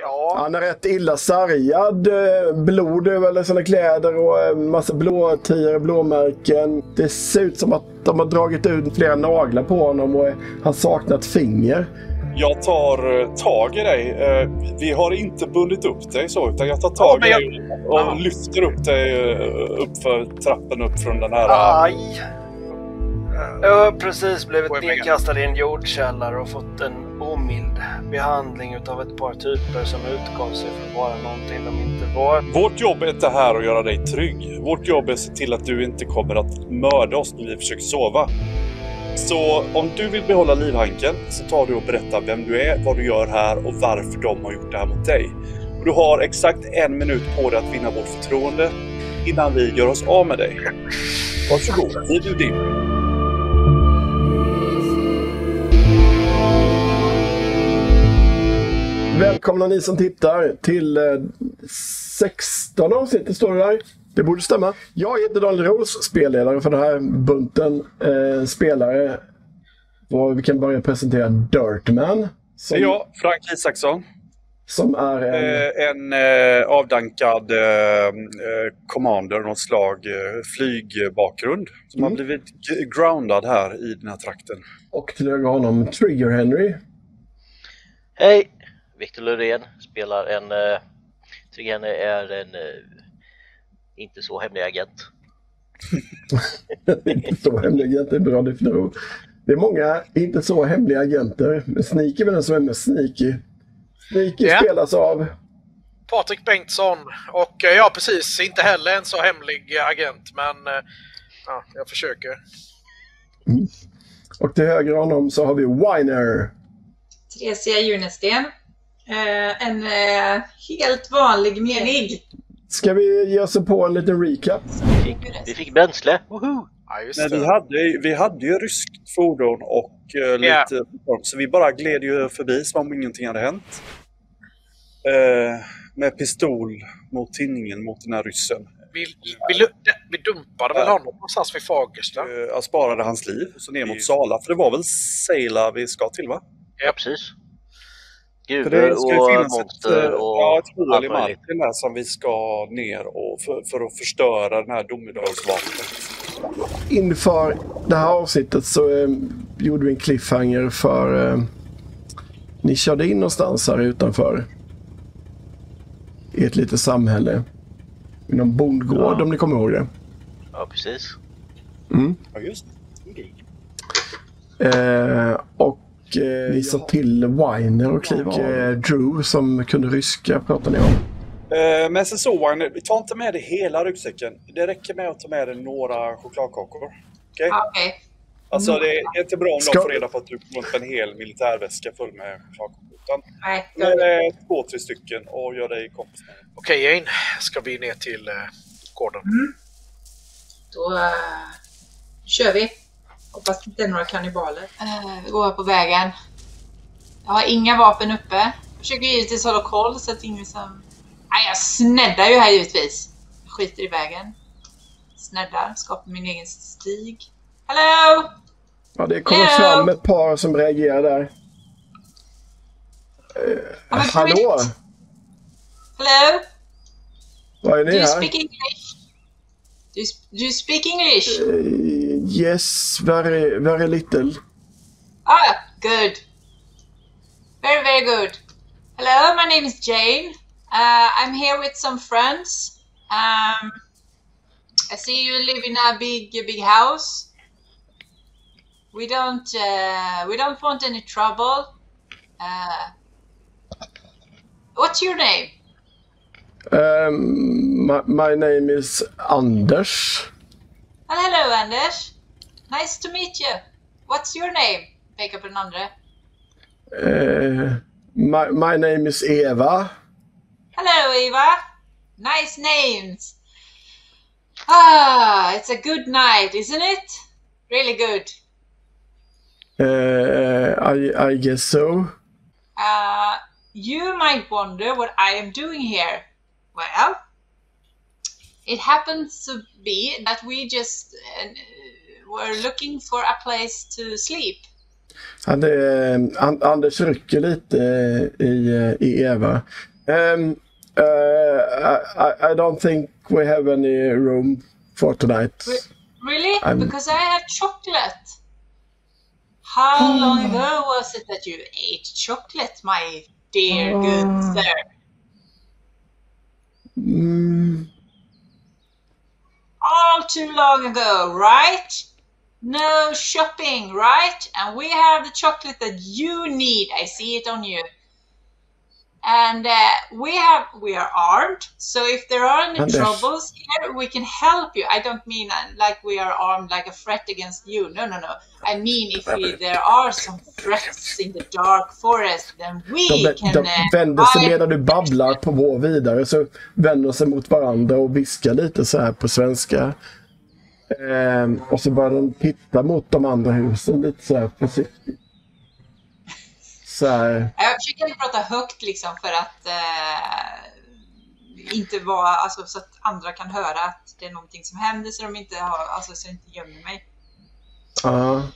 Ja. Han är rätt illa sargad. eh, Blod över sina kläder och eh, massa blåtiror, blåmärken. Det ser ut som att de har dragit ut flera naglar på honom och eh, han saknar ett finger. Jag tar tag i dig. Vi har inte bundit upp dig så, utan jag tar tag Ja, i dig och Ja. lyfter upp dig upp för trappen upp från den här... Aj! Jag har precis blivit nedkastad i en jordkällare och fått en mild behandling utav ett par typer som utgav sig för att vara någonting de inte var. Vårt jobb är inte här att göra dig trygg. Vårt jobb är att se till att du inte kommer att mörda oss när vi försöker sova. Så om du vill behålla livhanken så tar du och berättar vem du är, vad du gör här och varför de har gjort det här mot dig. Och du har exakt en minut på dig att vinna vårt förtroende innan vi gör oss av med dig. Varsågod, vi är din. Välkomna ni som tittar till eh, 16 avsnittet står det där. Det borde stämma. Jag heter Daniel Ros, spelledare för den här bunten eh, spelare. Och vi kan börja presentera Dirtman. Det Som, är jag, Frank Isaksson. som är en... Eh, en eh, avdankad eh, eh, commander, något slag eh, flygbakgrund. Som har Mm. blivit g- groundad här i den här trakten. Och till höger honom Trigger Henry. Hej! Viktor Lorén spelar en... Uh, Trigger är en eh, inte så hemlig agent. inte så hemlig agent, det är en bra definition. Det är många inte så hemliga agenter. Men Sneaky är väl den som är mest sneaky. Sneaky Ja. spelas av... Patrik Bengtsson. Och eh, ja, precis. Inte heller en så hemlig eh, agent, men eh, ja, jag försöker. Och till höger honom så har vi Winer. Theresia Junesten. Eh, en eh, helt vanlig menig. Ska vi ge oss på en liten recap? Vi fick, vi fick bränsle, woho! Ja, just Men vi hade, vi hade ju ryskt fordon och eh, lite så vi bara gled ju förbi som om ingenting hade hänt. Eh, med pistol mot tinningen mot den här ryssen. Vi, vi, vi dumpade väl Ja. honom någonstans vid Fagersta? Eh, jag sparade hans liv så ner mot Sala, för det var väl Sala vi ska till va? Ja, precis. För Gruvor det ska och finnas ett, monster eh, och ja, ett hål i marken där som vi ska ner och för, för att förstöra den här domedagsvapnet. Inför det här avsnittet så eh, gjorde vi en cliffhanger för... Eh, ni körde in någonstans här utanför. I ett litet samhälle. I någon bondgård Ja. om ni kommer ihåg det. Ja, precis. Ja, just det. Eh, och eh, vi sa till Winer och Clive. Och eh, Drew som kunde ryska pratade ni om. Eh, men sen så Wine, vi tar inte med dig hela ryggsäcken. Det räcker med att ta med dig några chokladkakor. Okej? Ja, Okej. Alltså det är inte bra om Ska- de får reda på att du går runt med en hel militärväska full med chokladkakor. Utan Nej, med jag, eh, två, tre stycken och gör dig kompis med. Okej, Jane. Ska vi ner till eh, gården? då uh, kör vi. Hoppas det inte är några kannibaler. Uh, vi går här på vägen. Jag har inga vapen uppe. Försöker givetvis hålla koll så att ingen som... Nej, jag sneddar ju här givetvis. Jag skiter i vägen. Sneddar, skapar min egen stig. Hallå! Ja, det kommer Hello. fram ett par som reagerar där. Eh, Ja, men hallå? Hello? Vad är Do ni you här? speak English? Do you, do you speak English? Eh, yes, very, very little. Ah, good. Very, very good. Hello, my name is Jane. Uh, I'm here with some friends. Um, I see you live in a big, big house. We don't, uh, we don't want any trouble. Uh, what's your name? Um, my, my name is Anders. Hello, Anders. Nice to meet you. What's your name? På den andra. Eh, my, my name is Eva. Hello, Eva. Nice names. Ah, it's a good night, isn't it? Really good. Uh, I, I guess so. Uh, you might wonder what I am doing here. Well, it happens to be that we just uh, were looking for a place to sleep. Han, eh, An- Anders rycker lite eh, i, eh, i Eva. Um, uh, I, I don't think we have any room for tonight. Re- Really? I'm- Because I have chocolate. How long ago was it that you ate chocolate, my dear good sir? Mm, All too long ago, right? No shopping, right? And we have the chocolate that you need. I see it on you. And uh, we have we are armed, so if there are any Anders. troubles here, we can help you. I don't mean uh, like we are armed like a threat against you. No, no, no. I mean if we, there are some threats in the dark forest, then we de, can. de uh, vänder sig medan du babblar på vår vidare så vänder de sig mot varandra och viskar lite så här på svenska. Ehm, och så börjar de titta mot de andra husen lite så här försiktigt. Så här. Jag försöker inte prata högt liksom för att eh, inte vara, alltså så att andra kan höra att det är någonting som händer så de inte har, alltså så jag inte gömmer mig. Ja.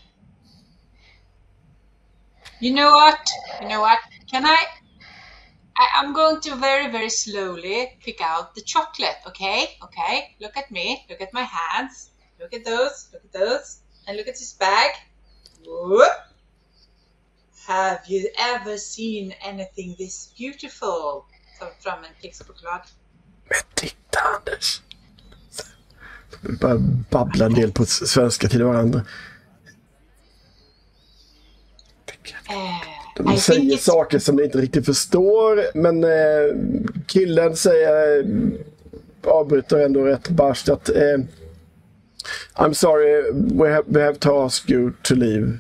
You know what? You know what? Can I? I I'm going to very very slowly pick out the chocolate. Okay, okay. Look at me. Look at my hands. Look at those. Look at those. And look at this bag. Whoop. Have you ever seen anything this beautiful? Ta fram en kexchoklad. Men titta Anders. Vi bara babblar en del på svenska till varandra. Eh, De I säger saker som ni inte riktigt förstår men eh, killen säger, eh, avbryter ändå rätt barskt att eh, I'm sorry, we have, we have to ask you to leave.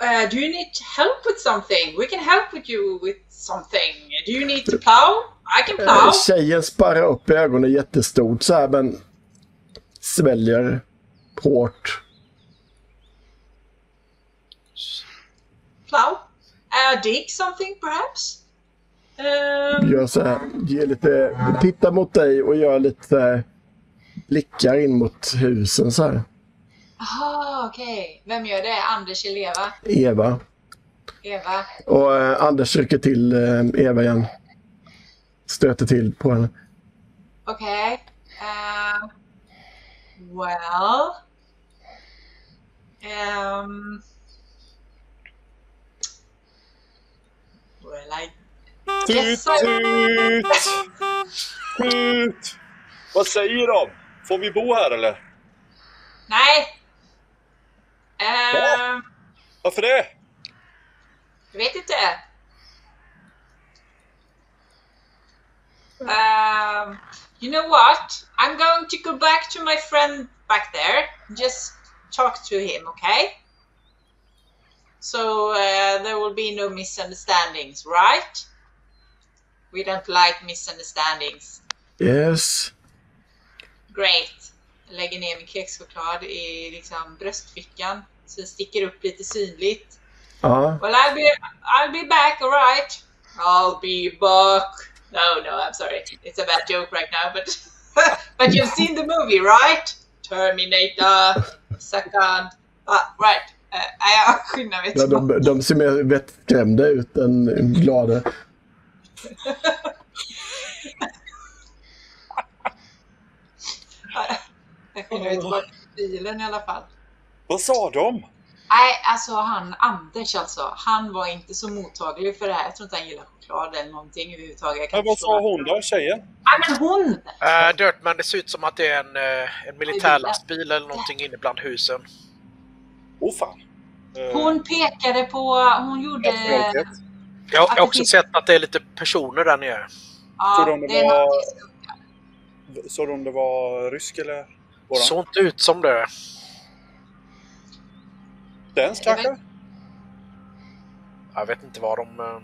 Uh, do you need help with something? We can help with you with something. Do you need to plow? I can Eh, plow. Tjejen sparrar upp ögonen jättestort så här men sväljer hårt. Plow? Uh, dig something perhaps? Um, Gör så här, ger lite, tittar mot dig och gör lite blickar in mot husen så här. Aha, okej. Vem gör det? Anders eller Eva? Eva. Eva. Och eh, Anders rycker till eh, Eva igen. Stöter till på henne. Okej. Uh, well. Um, well, I Tut, tut! Tut! Vad säger de? Får vi bo här eller? Nej. Um, Varför det? jag vet inte. Um, you know what? I'm going to go back to my friend back there. Just talk to him, okay? So uh, there will be no misunderstandings, right? We don't like misunderstandings. Yes. Great. Lägger ner min kexchoklad i liksom bröstfickan så det sticker upp lite synligt. Ja. Well, I'll be I'll be back, all right. I'll be back. No, no, I'm sorry. It's a bad joke right now, but but you've seen the movie, right? Terminator, second. Ah, right. Uh, jag skillnad vet Ja, de, de ser mer vettskrämda ut än glada. Tillbaka till bilen i alla fall. Vad sa de? Nej, alltså han Anders alltså. Han var inte så mottaglig för det här. Jag tror inte han gillar choklad eller någonting överhuvudtaget. Jag kan Men vad sa hon då, tjejen? Nej, men hon! Uh, Dirtman, det ser ut som att det är en, eh, en militärlastbil eller någonting inne bland husen. Åh oh, fan. Eh, Hon pekade på, hon gjorde... Jag, har också finns- sett att det är lite personer där nere. Ja, Tror de det det är var- Såg de det var rysk eller våran? Såg inte ut som det. Dens kanske? Jag vet inte vad de... eh,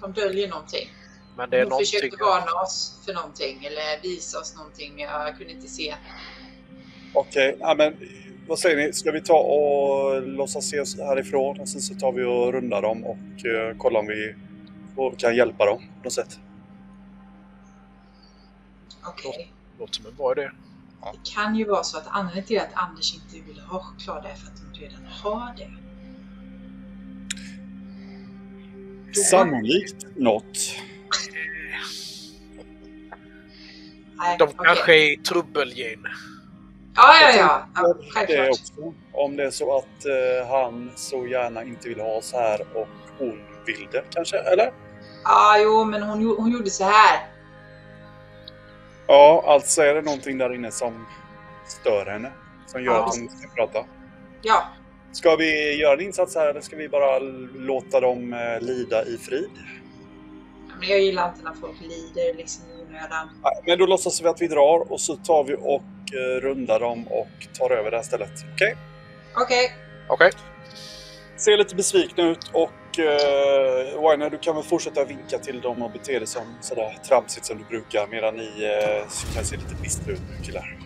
De döljer någonting. Men det är Hon någonting. försökte varna oss för någonting eller visa oss någonting. Jag kunde inte se. Okej, ja, men vad säger ni? Ska vi ta och låtsas se oss härifrån och sen så tar vi och rundar dem och uh, kollar om vi kan hjälpa dem på något sätt. Okej. Låter som en bra idé. Det kan ju vara så att anledningen till att Anders inte vill ha choklad är för att de redan har det. Sannolikt något. Nej, De kanske är i trubbelgen. Ja, ja, ja. ja Det självklart. också. Om det är så att eh, han så gärna inte vill ha oss här och hon vill det kanske, eller? Ja, jo, men hon, hon gjorde så här. Ja, alltså är det någonting där inne som stör henne. Som gör Ja. att hon inte ska prata. Ja, Ska vi göra en insats här eller ska vi bara låta dem eh, lida i frid? men jag gillar inte när folk lider liksom i onödan. Men då låtsas vi att vi drar och så tar vi och eh, rundar dem och tar över det här stället. Okej? Okej, Okej. Ser lite besvikna ut och uh, Winer, du kan väl fortsätta vinka till dem och bete dig som sådär tramsigt som du brukar medan ni uh, kan se lite bistra ut nu killar.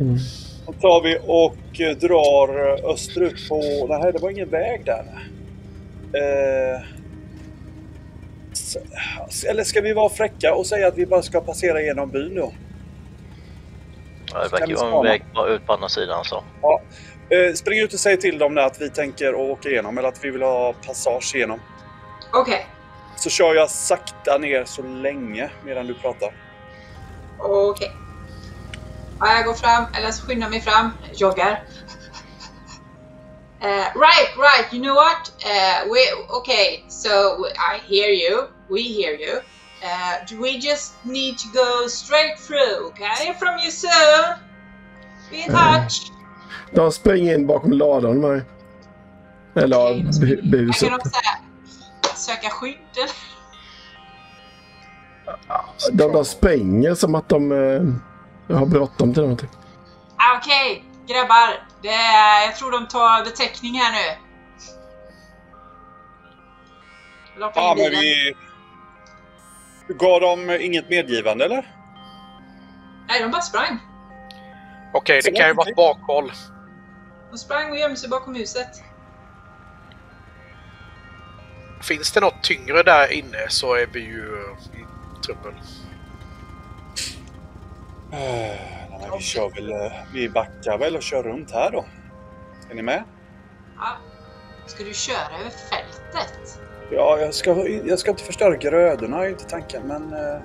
Mm. Då tar vi och eh, drar eh, österut på... Nej, det var ingen väg där. Eh, eller ska vi vara fräcka och säga att vi bara ska passera genom byn då? Ja, det Kan verkar vi vara en väg ut på andra sidan så. Eh, spring ut och säg till dem där att vi tänker åka igenom eller att vi vill ha passage igenom. okej, Så kör jag sakta ner så länge medan du pratar. okej. Ja, jag går fram, eller så skyndar mig fram, joggar. Uh, right, right, you know what? Uh, we, okay, so I hear you, we hear you. Uh, do we just need to go straight through, okay? From you soon. Be in touch. De springer in bakom ladan här. Eller springer- bu- buset. Kan de så här, söka skydd eller? De, de springer som att de eh, har bråttom till någonting. Ah, Okej, grabbar. Det är, jag tror de tar beteckning här nu. In Ja, men vi... Gav de inget medgivande eller? Nej, de bara sprang. Okej, Så det kan ju vara ett bakhåll. De sprang och gömde sig bakom huset. Finns det något tyngre där inne så är vi ju eh, i trubbel. Eh, nej, men vi kör väl... eh, Vi backar väl och kör runt här då. Är ni med? Ja. Ska du köra över fältet? Ja, jag ska, jag ska inte förstöra grödorna, är inte tanken, men... eh,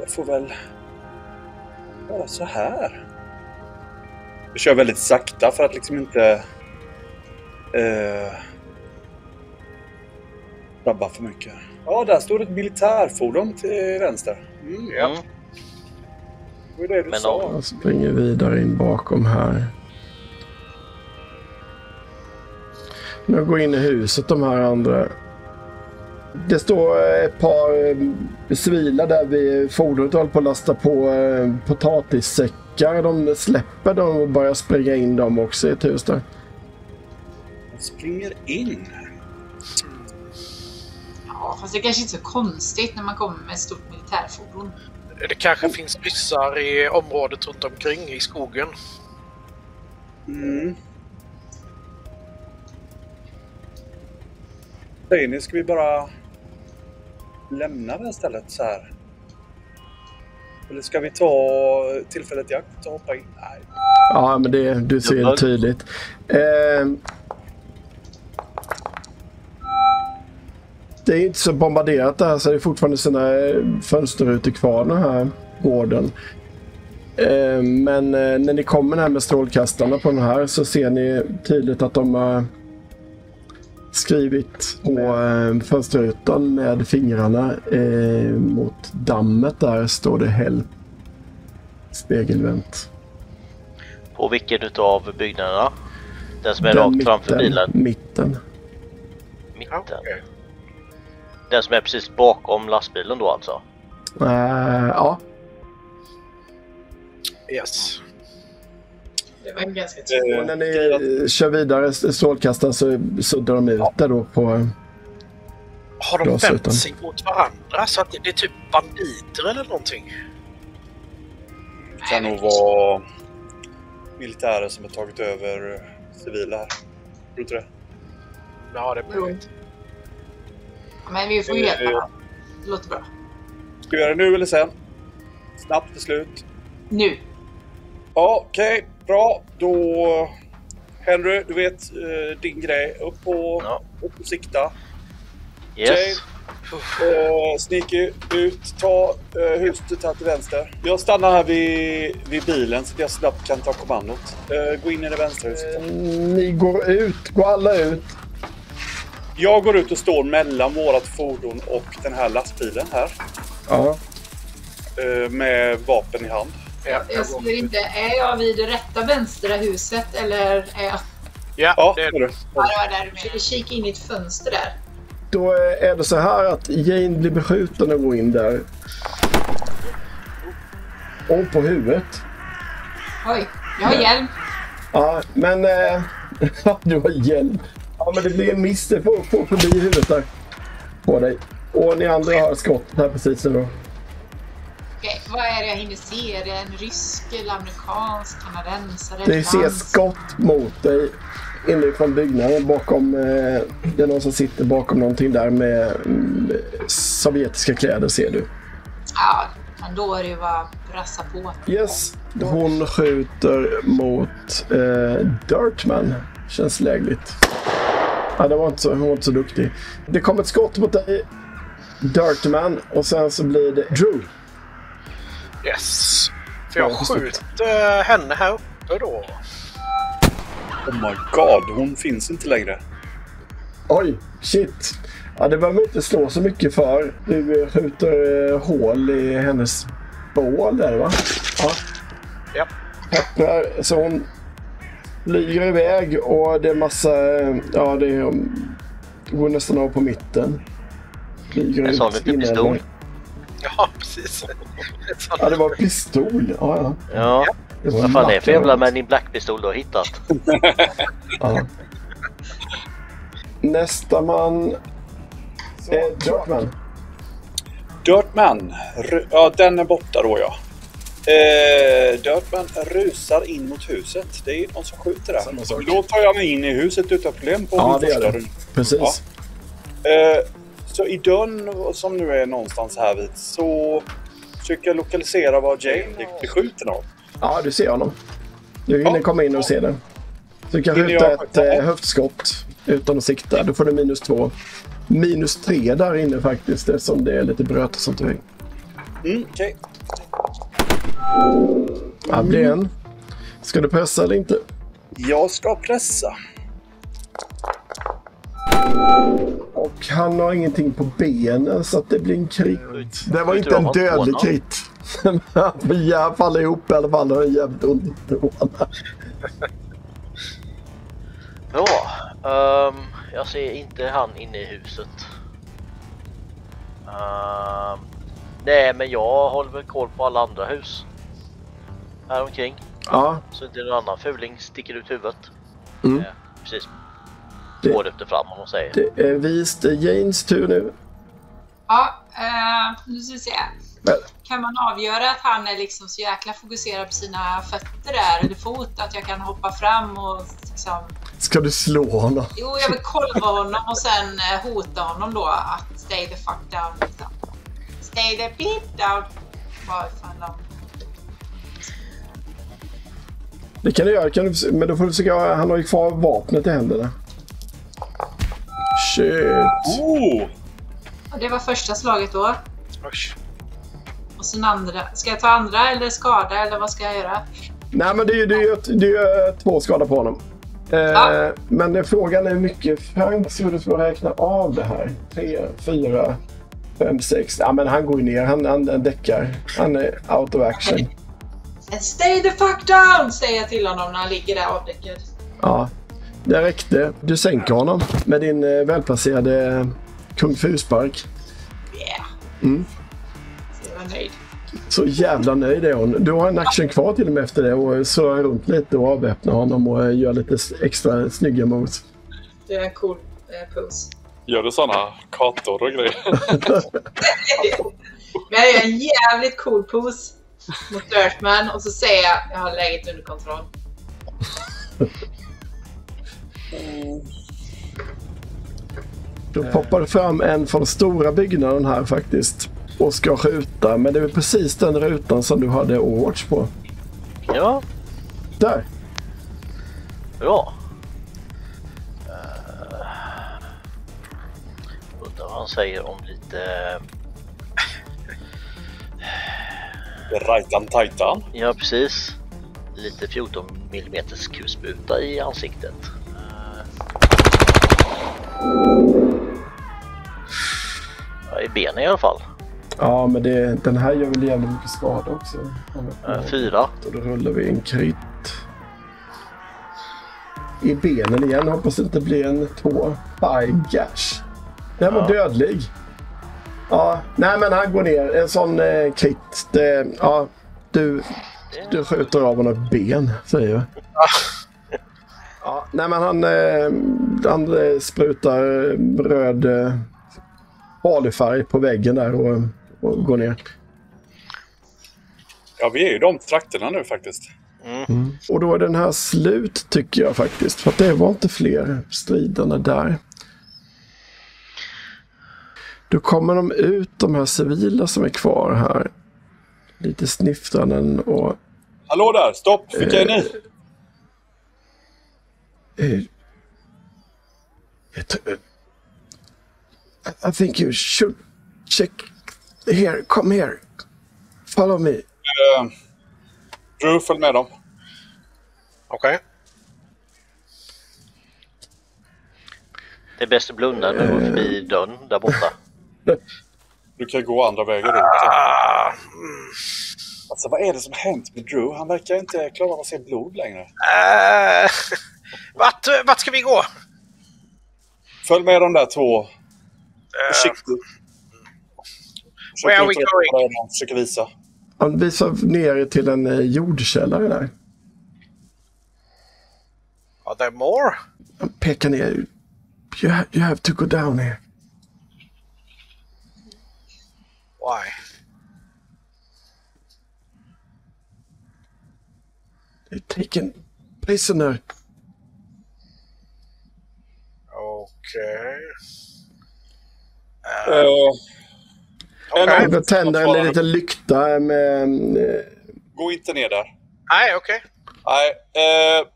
jag får väl... Göra så här. Jag kör väldigt sakta för att liksom inte... Eh, drabba för mycket. Ja, där står ett militärfordon till vänster. Mm, ja. Mm. Det var det du Men sa. om- De springer vidare in bakom här. Nu går in i huset de här andra. Det står eh, ett par eh, civila där vid fordonet och håller på att lasta på eh, potatissäckar. De släpper dem och börjar springa in dem också i ett hus där. De springer in. Ja, fast det är kanske inte är så konstigt när man kommer med ett stort militärfordon. Det kanske finns ryssar i området runt omkring i skogen. Mm. Säger ni, ska vi bara lämna det här stället så här? Eller ska vi ta tillfället i akt och hoppa in? Nej. Ja, men det, du ser Dubbel. tydligt. Eh, det är inte så bombarderat där så det är fortfarande sina eh, fönsterrutor kvar den här gården. Eh, men eh, när ni kommer här med strålkastarna på den här så ser ni tydligt att de har skrivit på eh, fönsterrutan med fingrarna eh, mot dammet där står det Help spegelvänt. På vilken utav byggnaderna? Den som är Den rakt framför bilen? Mitten. Mitten? okej. Den som är precis bakom lastbilen då alltså? Eh, ja, Yes. Det var ganska tydligt. Eh, och när ni kör vidare strålkastaren så suddar de ut det då på... Har de vänt sig mot varandra så att det, det är typ banditer eller någonting? Det kan nog vara militärer som har tagit över civila här. Tror du inte det? Ja, det är möjligt. Men vi får hjälpa dem. Det låter bra. Ska vi göra det nu eller sen? Snabbt beslut. Nu. Ja, okej. Bra. Då... Henry, du vet eh, din grej. Upp och, Ja. upp och sikta. Yes. Uh, sneaky, ut. Ta uh, huset här till vänster. Jag stannar här vid, vid bilen så att jag snabbt kan ta kommandot. Eh, gå in i det vänstra huset. Mm, Ni går ut. Går alla ut. Jag går ut och står mellan vårat fordon och den här lastbilen här. Ja. eh, med vapen i hand. Ja, Jag ser inte, är jag vid det rätta vänstra huset eller är jag... ja, Ja, det är du. Ja, där du. Kika in i ett fönster där. Då är det så här att Jane blir beskjuten och går in där. Och på huvudet. Oj, jag har hjälm. Ja, men... Eh, du har hjälm. Ja, men det blir en miss. Det får, får förbi huvudet där. På dig. Och ni andra har skottet här precis nu då. Okej, vad är det jag hinner se? Är det en rysk eller amerikansk, kanadensare? Du ser skott mot dig inifrån byggnaden bakom... Eh, det är någon som sitter bakom någonting där med mm, sovjetiska kläder ser du. Ja, men då är det ju bara att brassa på. Yes. Hon skjuter mot eh, Dirtman. Känns lägligt. Ja, det var inte så, hon var inte så duktig. Det kom ett skott mot dig, Dirtman, och sen så blir det Drew. Yes. För jag skjuter henne här uppe då. Oh my god, hon finns inte längre. Oj, shit. Ja, det behöver man inte slå så mycket för. Du eh, skjuter eh, hål i hennes bål där va? Ja. Ja. Pepprar, så hon flyger iväg och det är massa... eh, Ja, det är... Går nästan av på mitten. Flyger En sån liten pistol. Ja, precis. Ja, det var pistol. Ja, ja. Ja, Det var vad fan är det för jävla Man in Black-pistol du har hittat? Ja. Nästa man är Dirtman. Dirtman. Ru- Ja, den är borta då ja. Eh, Dirtman rusar in mot huset. Det är någon som skjuter där. Då tar jag mig in i huset utan problem på Ja, min det gör första runda. Precis. Eh, så i dörren som nu är någonstans här vid så försöker jag lokalisera var Jane blir skjuten av. Ja, du ser honom. Du hinner Ja. komma in och se det. Du kan skjuta jag ett eh, höftskott utan att sikta. Då får du minus två. Minus tre där inne faktiskt eftersom det är lite bröt och sånt. Mm, okej. Ja, det blir en. Ska du pressa eller inte? Jag ska pressa. Och han har ingenting på benen så att det blir en krit. Det var inte en dödlig krit. Han får jä- falla ihop i alla fall. Han har jävligt ont. Bra. Ehm, jag ser inte han inne i huset. Ehm, nej, men jag håller väl koll på alla andra hus. Här omkring. Ja, Så inte någon annan fuling sticker ut huvudet. Mm. Eh, precis. Det- Två efter fram om man säger. det är vist. Janes tur nu. Ja, eh, nu ska vi se. Väl, Kan man avgöra att han är liksom så jäkla fokuserad på sina fötter där, eller fot, att jag kan hoppa fram och liksom... Ska du slå honom? Jo, jag vill kolla honom och sen eh, hota honom då att stay the fuck down. Liksom. Stay the beat down. Vad fan de... Det kan du göra, kan du, men då får du försöka... Han har ju kvar vapnet i händerna. Shit. Oh! Och det var första slaget då. Oj. Och sen andra. Ska jag ta andra eller skada eller vad ska jag göra? Nej, men det är ju eh, två skador på honom. Eh, Ja. Men det, frågan är hur mycket Frank hur du får räkna av det här. Tre, fyra, fem, sex. Ja, men han går ju ner. Han, han, han däckar. Han är out of action. Stay the fuck down! Säger jag till honom när han ligger där avdäckad. Ja, det räckte. Du sänker honom med din eh, välplacerade kung fu-spark. Yeah. Mm. Så jag var nöjd. Så jävla nöjd är hon. Du har en action kvar till och med efter det och surrar runt lite och avväpnar honom och eh, gör lite extra snygga moves. Det är en cool eh, pose. Gör du såna kartor och grejer? Men jag gör en jävligt cool pose mot Dirtman och så säger jag jag har läget under kontroll. Då poppar det fram en från stora byggnaden här faktiskt och ska skjuta. Men det är precis den rutan som du hade Overwatch på. Ja, där. Bra. Uh, undrar vad han säger om lite... Rajtan tajtan. Ja, precis. Lite 14 mm kulspruta i ansiktet. I benen i alla fall. Ja, men det, den här gör väl jävligt mycket skada också. Eh, Fyra. Och då rullar vi en krit. I benen igen. Hoppas det inte blir en tå. By gosh. Den var Ja. dödlig. Ja, nej men han går ner. En sån eh, krit. Det, ja, du, du skjuter av honom ett ben, säger jag. Ja, nej men han, eh, han eh, sprutar röd eh, alufärg på väggen där och, och går ner. Ja, vi är ju de trakterna nu faktiskt. Och då är den här slut tycker jag faktiskt. För att det var inte fler stridande där. Då kommer de ut, de här civila som är kvar här. Lite sniffranden och... Hallå där! Stopp! Vilka är ni? eh, jag tror- I- I think you should check here. Come here. Follow me. Uh, Drew, följ med dem. Okej. Det är bäst att blunda nu och förbi dörren där borta. Du kan gå andra vägen ut. Ah, Alltså, vad är det som hänt med Drew? Han verkar inte klara av att se blod längre. eh, vart, vart ska vi gå? Följ med de där två. Försiktigt. Försök Where are we going? försöker visa. Han visar ner till en eh, jordkällare där. Are there more? Han pekar ner. You, ha- you have to go down here. Why? They're taken prisoner. Okej. Uh, en Okej. av- Jag tänder en liten lykta med... eh, Gå inte ner där. Nej, okej. Nej. Eh,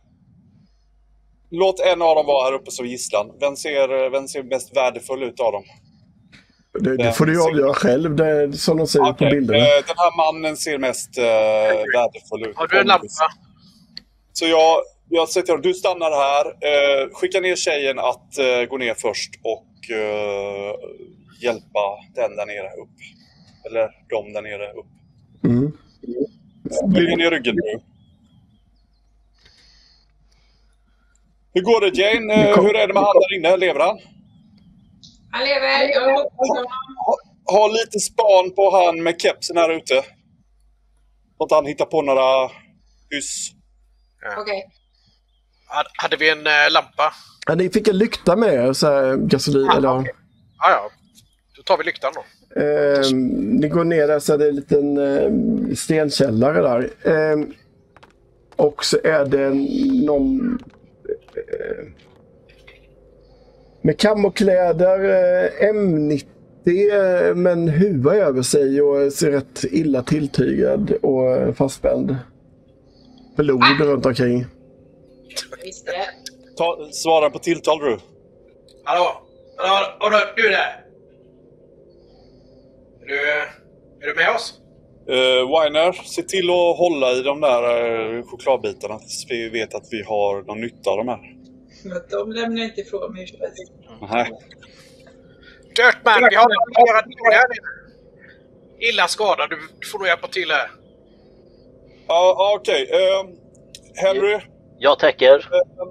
låt en av dem vara här uppe som gisslan. Vem ser, vem ser mest värdefull ut av dem? Det, det får du avgöra själv, det är som de ser ut på bilderna. eh, den här mannen ser mest eh, värdefull ut. Har du en lampa? Så jag, jag säger till honom, du stannar här. Eh, skicka ner tjejen att eh, gå ner först och eh, hjälpa den där nere upp. Eller de där nere upp. Mm. Bygg ner ryggen nu. Hur går det Jane? Hur är det med han där inne? Lever han? Han lever. Jag honom. Ha, ha lite span på han med kepsen här ute. Så att han hittar på några hyss. Okej. Hade- Hade vi en eh, lampa? Ja, ni fick en lykta med er, så här, gasolin. Ah, eller, okej. Ja, ja. Tar vi lyktan då. eh, ni går ner där så är det en liten eh, stenkällare där. Eh, och så är det någon... Eh, med kamokläder, eh, M90 eh, med en huva över sig och ser rätt illa tilltygad och fastspänd. Blod runt omkring. Ta, svara på tilltal Drew. Hallå? Hallå? Hallå? Du där? Är du, är du med oss? Uh, Weiner, se till att hålla i de där uh, chokladbitarna tills vi vet att vi har någon nytta av de här. Men De lämnar inte ifrån mig hur som helst. Nej. Dirtman, vi har dåliga här. Illa skadad. Du får nog hjälpa till här. Ja, ja, okej. Eh, Henry, Jag täcker. eh,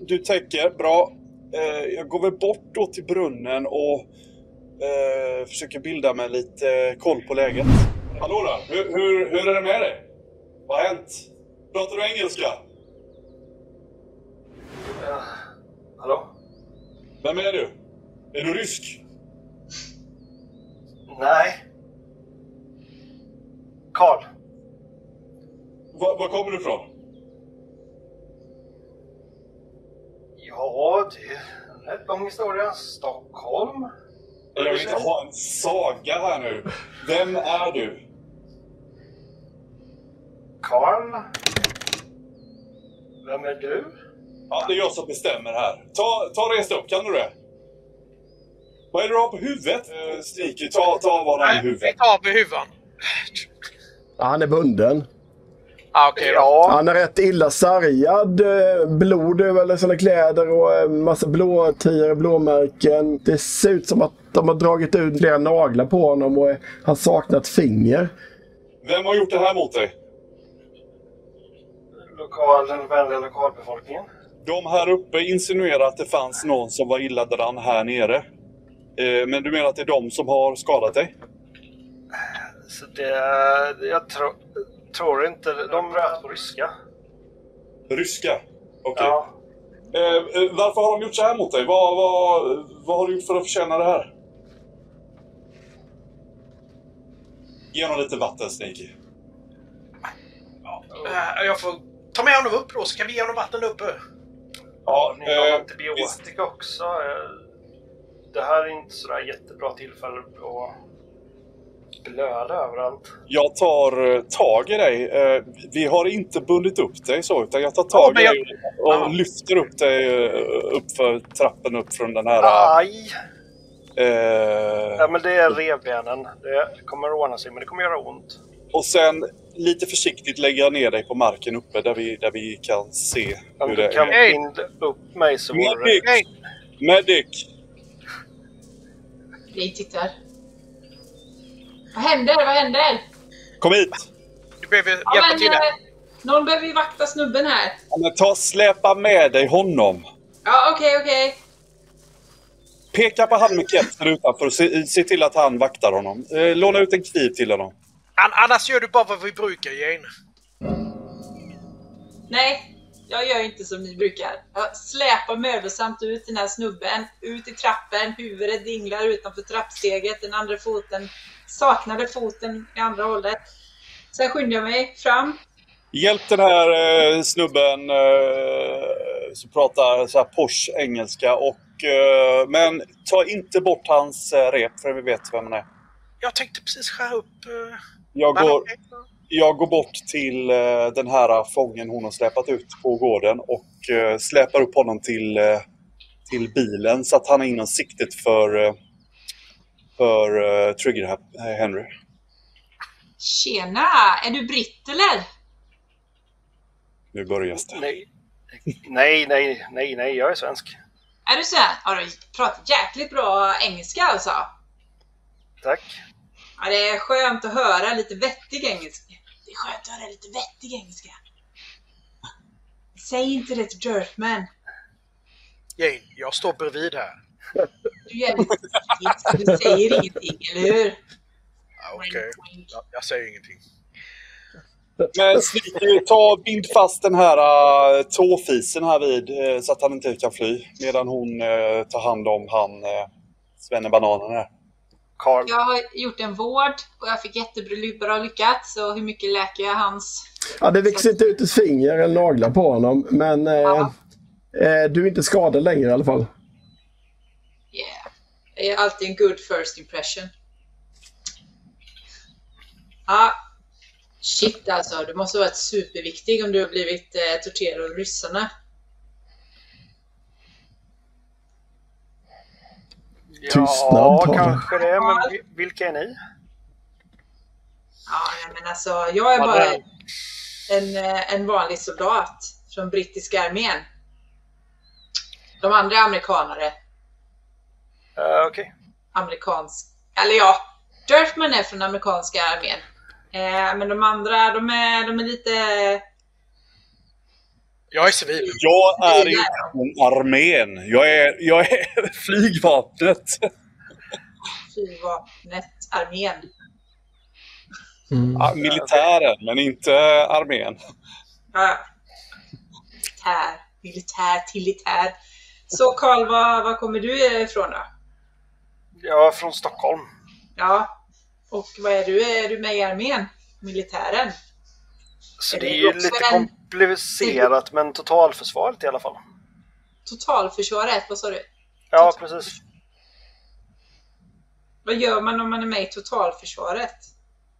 du täcker. Bra. Eh, jag går väl bort då till brunnen och eh, försöker bilda mig lite koll på läget. Hallå där! Hur, hur, hur är det med dig? Vad har hänt? Pratar du engelska? Hallå? Vem är du? Är du rysk? Nej. Karl. Va, var kommer du ifrån? Ja, det är en rätt lång historia. Stockholm. Jag vill inte ha en saga här nu. Vem är du? Karl. Vem är du? Ja, det är jag som bestämmer här. Ta, ta och res upp, kan du det? Vad är det du har på huvudet? Uh, Sneaky, ta, ta vad han i Nej, vi huvudet. tar vid huvan. Ja, han är bunden. Ah, då. Ja, Han är rätt illa sargad. eh, Blod över sina kläder och eh, massa blåtiror, blåmärken. Det ser ut som att de har dragit ut flera naglar på honom och eh, han saknar ett finger. Vem har gjort det här mot dig? lokal, den vänliga lokalbefolkningen. De här uppe insinuerar att det fanns någon som var illa däran här nere. Men du menar att det är de som har skadat dig? Så det... Jag tro, tror inte... De bröt på ryska. Ryska? Okej. Ja. Eh, eh, varför har de gjort så här mot dig? Vad, vad, vad har du gjort för att förtjäna det här? Ge honom lite vatten, Sneaky. Eh, jag får ta med honom upp då, så kan vi ge honom vatten uppe. Ja, Ni har eh, antibiotika också. Eh, Det här är inte sådär jättebra tillfälle att blöda överallt. jag tar eh, tag i dig. Eh, vi har inte bundit upp dig så, utan jag tar tag men i jag- dig och Ja. lyfter upp dig eh, upp för trappen upp från den här... Aj! Eh, Ja, men det är revbenen. Det kommer att ordna sig, men det kommer göra ont. och sen lite försiktigt lägger jag ner dig på marken uppe där vi, där vi kan se Om hur du det kan är. Hej! binda upp mig så. Medic! Medic! Vi tittar. Vad händer? Vad händer? Kom hit! du behöver Ja, hjälpa men, till här. eh, någon behöver ju vakta snubben här. Ja, men ta släpa med dig honom. Ja, okej, okej. Peka på han med kepsen utanför och se, se till att han vaktar honom. Eh, låna ut en kniv till honom. An- annars gör du bara vad vi brukar, Jane. Nej, jag gör inte som ni brukar. Jag släpar mödosamt ut den här snubben, ut i trappen, huvudet dinglar utanför trappsteget, den andra foten, saknade foten i andra hållet. Sen skyndar jag mig fram. Hjälp den här eh, snubben eh, som pratar så här posh engelska. Och, eh, men ta inte bort hans eh, rep för vi vet vem han är. Jag tänkte precis skära upp... Uh, Jag går, jag går bort till eh, den här fången hon har släpat ut på gården och eh, släpar upp honom till, eh, till bilen så att han är inom siktet för, eh, för eh, Trigger eh, Henry. Tjena! Är du britt eller? Nu börjar det. Nej. nej, nej, nej, nej, jag är svensk. Är du så här? Har du pratat jäkligt bra engelska alltså? Tack. Ja, det är skönt att höra lite vettig engelska. Det är skönt att höra lite vettig engelska. Säg inte det till Dirtman. Jane, jag står bredvid här. Du är lite viktigt, så du säger ingenting, eller hur? Ja, Okej, wink. jag, jag säger ingenting. Men Sneaky, ta bind fast den här uh, tåfisen här vid eh, så att han inte kan fly. Medan hon eh, tar hand om han uh, svennebananen här. Karl. Jag har gjort en vård och jag fick jättebra lyckat. Så hur mycket läker jag hans... Ja, det växer inte ut ett finger eller naglar på honom, men eh, du är inte skadad längre i alla fall. Är alltid en good first impression. Ja. Shit alltså, du måste ha varit superviktig om du har blivit eh, torterad av ryssarna. Tystnad, Ja, kanske det. Men vi- vilka är ni? Ja, men alltså jag är bara en, eh, en vanlig soldat från brittiska armén. De andra är amerikanare. Uh, Okej. Amerikansk... Eller ja, Dirtman är från amerikanska armén. Eh, men de andra, de är, de är lite... Jag är civil. Jag är inte från armén. Jag är, jag är flygvapnet. flygvapnet, armén. Ja, militären, men inte armén. Ja. Militär, militär, tilitär. Så Karl, var, var kommer du ifrån då? Jag är från Stockholm. Ja. Och vad är du? Är du med i armén? Militären? Så Är det det är ju lite en- komplicerat, men totalförsvaret i alla fall. Totalförsvaret, vad sa du? Ja, Total- precis. Vad gör man om man är med i totalförsvaret?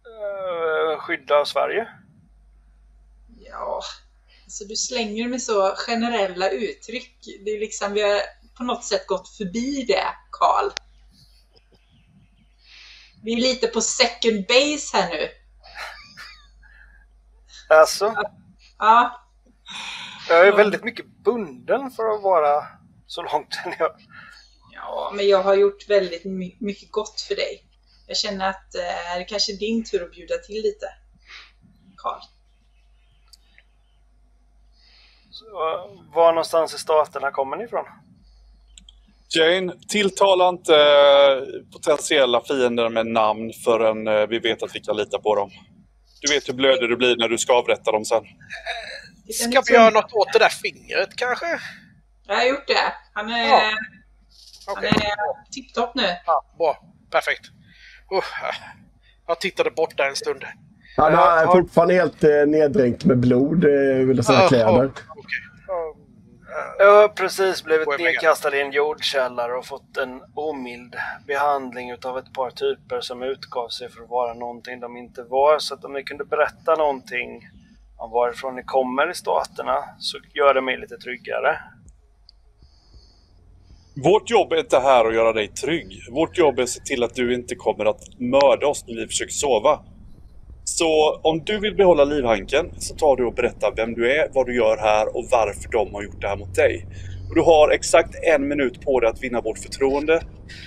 Uh, skydda Sverige. Ja, Alltså, du slänger med så generella uttryck. Det är liksom, vi har på något sätt gått förbi det, Karl. Vi är lite på second base här nu. Alltså, Ja, jag är väldigt mycket bunden för att vara så långt jag... ja men jag har gjort väldigt my- mycket gott för dig. Jag känner att eh, det kanske är din tur att bjuda till lite, Karl. Så, Var någonstans i staterna kommer ni ifrån? Jane, tilltala inte eh, potentiella fiender med namn förrän eh, vi vet att vi kan lita på dem. Du vet hur blödig du blir när du ska avrätta dem sen. Ska vi göra något åt det där fingret kanske? Jag har gjort det. Han är, Ja. han Okej. är tipptopp nu. Ja, bra. Perfekt. Uh, jag tittade bort där en stund. Han är har- fortfarande helt eh, neddränkt med blod eh, i sina kläder. Ja, har precis blivit nedkastad i en jordkällare och fått en omild behandling utav ett par typer som utgav sig för att vara någonting de inte var. Så att om ni kunde berätta någonting om varifrån ni kommer i staterna så gör det mig lite tryggare. Vårt jobb är inte här att göra dig trygg. Vårt jobb är att se till att du inte kommer att mörda oss när vi försöker sova. Så om du vill behålla livhanken så tar du och berättar vem du är, vad du gör här och varför de har gjort det här mot dig. Och du har exakt en minut på dig att vinna vårt förtroende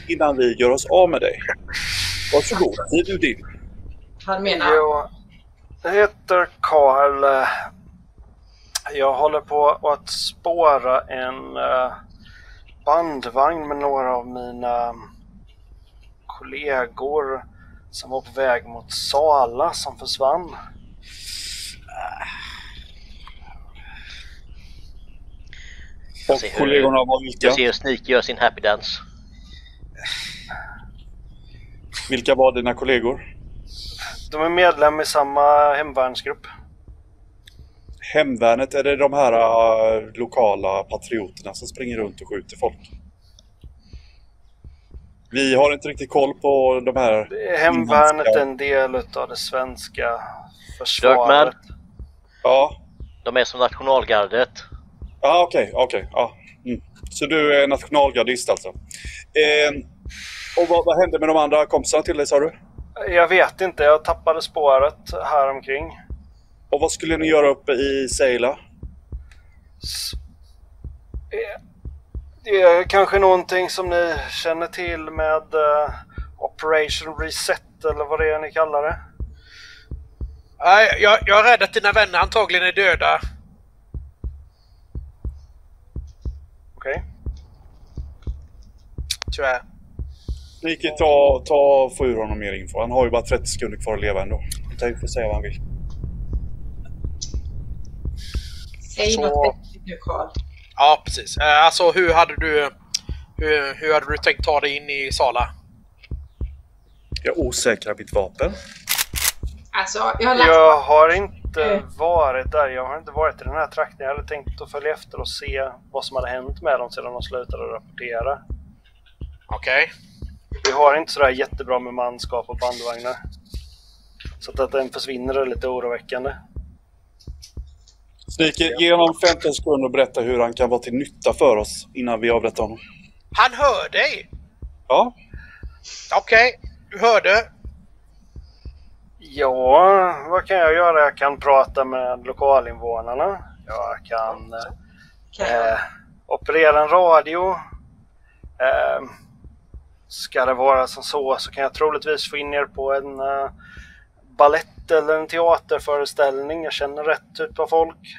innan vi gör oss av med dig. Varsågod, tid är din. Han menar, Jag heter Karl. Jag håller på att spåra en eh, bandvagn med några av mina kollegor som var på väg mot Sala som försvann. Och kollegorna var vilka? Jag ser hur Sneak gör sin happy dance. Vilka var dina kollegor? De är medlem i samma hemvärnsgrupp. Hemvärnet, är det de här äh, lokala patrioterna som springer runt och skjuter folk? Vi har inte riktigt koll på de här... Hemvärnet är en del utav det svenska försvaret. Ja, De är som nationalgardet. Ja, okej, okej. ja. Mm. Så du är nationalgardist alltså? Eh, och vad, vad hände med de andra kompisarna till dig sa du? Jag vet inte, jag tappade spåret här omkring. Och vad skulle ni göra uppe i Seila? S- eh, Det är kanske någonting som ni känner till med eh, Operation Reset eller vad det är ni kallar det. Nej, jag, jag är rädd att dina vänner antagligen är döda. Okej? Tyvärr. Niki, ta, ta få ur honom mer info. Han har ju bara 30 sekunder kvar att leva ändå. Han får säga vad han vill. säg Så- något vettigt nu Karl. Ja, precis. Eh, Alltså hur hade du... Hur, hur hade du tänkt ta dig in i Sala? Jag osäkrar mitt vapen. Alltså, jag har lagt... Jag har inte Mm. varit där. Jag har inte varit i den här trakten. Jag hade tänkt att följa efter och se vad som hade hänt med dem sedan de slutade rapportera. Okej. Vi har inte sådär jättebra med manskap och bandvagnar. Så att, att den försvinner är lite oroväckande. Snike, ge honom 15 sekunder och berätta hur han kan vara till nytta för oss innan vi avrättar honom. Han hör dig! Ja, Okej, du hörde. Ja, vad kan jag göra? Jag kan prata med lokalinvånarna. Jag kan eh, operera en radio. Eh, ska det vara som så så kan jag troligtvis få in er på en eh, ballett eller en teaterföreställning. Jag känner rätt typ av folk.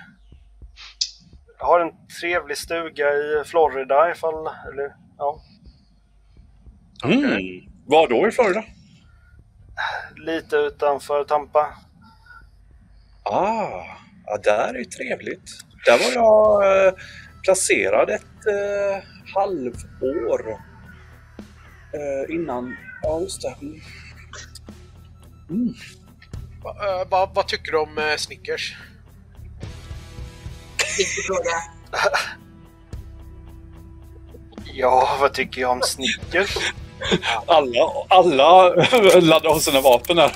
Jag har en trevlig stuga i Florida ifall, eller ja, mm. Var då i Florida? lite utanför Tampa. Ah, ja, där är ju trevligt. Där var jag eh, placerad ett eh, halvår eh, innan. Ja, just det. Mm. Va- eh, vad, vad tycker du om eh, Snickers? Viktig fråga. Ja, vad tycker jag om Snickers? Alla, alla laddar av sina vapen här.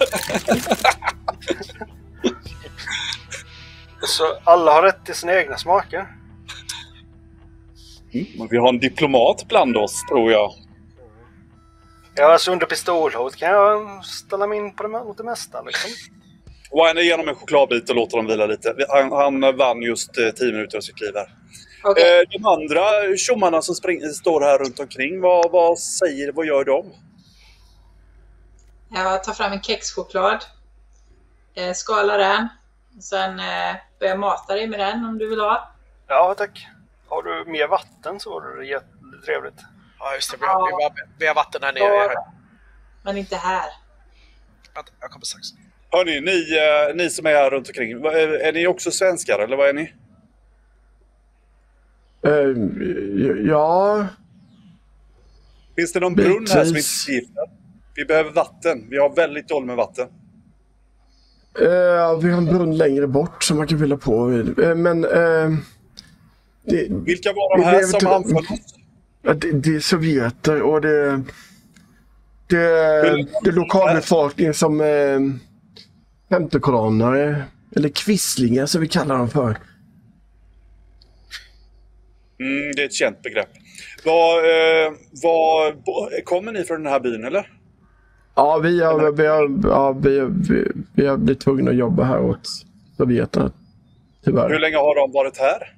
Så alla har rätt till sina egna smaker? Mm. Vi har en diplomat bland oss, tror jag. Ja, alltså under pistolhot kan jag ställa mig in på det, mot det mesta liksom. Wine igenom en chokladbit och låter dem vila lite. Han, han vann just 10 minuter av sitt liv här. Okej. Eh, de andra tjommarna som spring, står här runt omkring, vad, vad säger, vad gör de? Jag tar fram en kexchoklad. Eh, skalar den. Och sen eh, börjar jag mata dig med den om du vill ha. Ja, tack. Har du mer vatten så vore det jättetrevligt. Ja, just det. Vi har, vi har, vi har vatten här nere. Ja. Men inte här. Vänta, jag kommer strax. Hörni, ni, eh, ni som är här runt omkring, vad- är, ni också svenskar eller vad är ni? Eh, ja, Finns det någon brunn här som inte är förgiftad? Vi behöver vatten. Vi har väldigt dåligt med vatten. eh, vi har en brunn längre bort som man kan fylla på vid. Eh, men eh, det, Vilka var de här som anföll oss? det, det är sovjeter och det, det, det lokalbefolkningen som eh, femtekolonnare. Eller kvisslingar som vi kallar dem för. Mm, det är ett känt begrepp. Vad, eh, bo- kommer ni från den här byn eller? Ja, vi har, vi har, ja, vi, vi, vi har blivit tvungna att jobba här åt sovjeterna. Tyvärr. Hur länge har de varit här?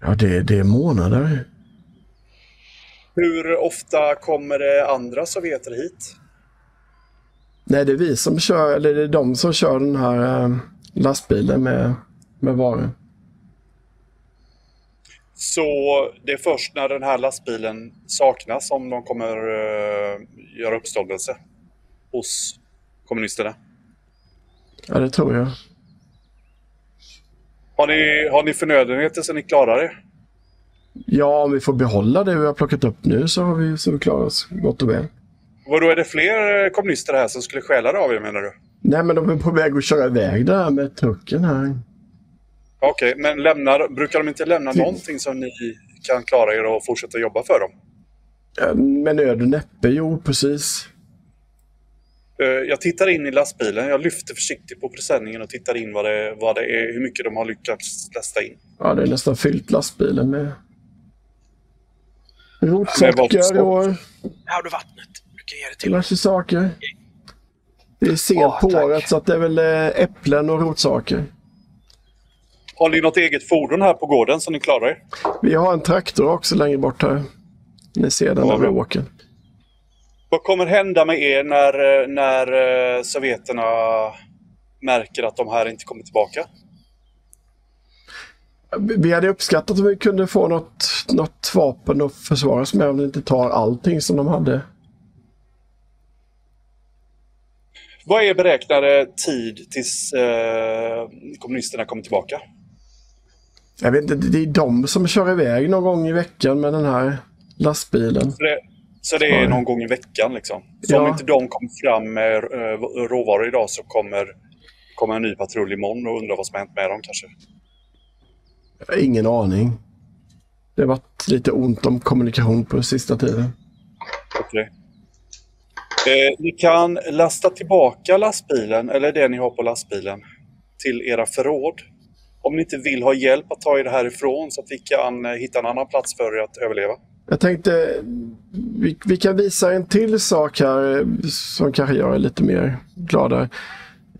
Ja, det, det är månader. Hur ofta kommer det andra sovjeter hit? Nej, det är vi som kör, eller det är de som kör den här eh, lastbilen med, med varor. Så det är först när den här lastbilen saknas som de kommer eh, göra uppståndelse hos kommunisterna. Ja, det tror jag. Har ni, har ni förnödenheter så ni klarar er? Ja, om vi får behålla det vi har plockat upp nu så har vi, så vi klarar oss gott och väl. Vadå, är det fler eh, kommunister här som skulle stjäla det av er menar du? Nej, men de är på väg att köra iväg det här med trucken här. Okej, men lämnar, brukar de inte lämna Mm. någonting som ni kan klara er och fortsätta jobba för dem? Ja, Med nöd och näppe, jo precis. Eh, Jag tittar in i lastbilen, jag lyfter försiktigt på presenningen och tittar in vad det, vad det är, hur mycket de har lyckats lasta in. Ja, det är nästan fyllt lastbilen med vad rotsocker och Här har du vattnet. Kan ge det till diverse saker. Det är sent Ja, på tack. året så att det är väl eh, äpplen och rotsaker. Har ni något eget fordon här på gården som ni klarar er? Vi har en traktor också längre bort här. Ni ser den över bra. åkern. Vad kommer hända med er när, eh, när eh, sovjeterna märker att de här inte kommer tillbaka? Vi hade uppskattat om vi kunde få något, något vapen att försvara oss med om det inte tar allting som de hade. Vad är beräknade tid tills eh, kommunisterna kommer tillbaka? Jag vet inte, det är de som kör iväg någon gång i veckan med den här lastbilen. Så det, så det är någon gång i veckan liksom? Så om Ja. inte de kommer fram med eh, råvaror idag så kommer, kommer en ny patrull imorgon och undrar vad som har hänt med dem kanske? Ingen aning. Det har varit lite ont om kommunikation på sista tiden. Okej. Eh, ni kan lasta tillbaka lastbilen, eller det ni har på lastbilen, till era förråd. Om ni inte vill ha hjälp att ta er härifrån så att vi kan eh, hitta en annan plats för er att överleva. Jag tänkte vi, vi kan visa en till sak här eh, som kanske gör er lite mer glada.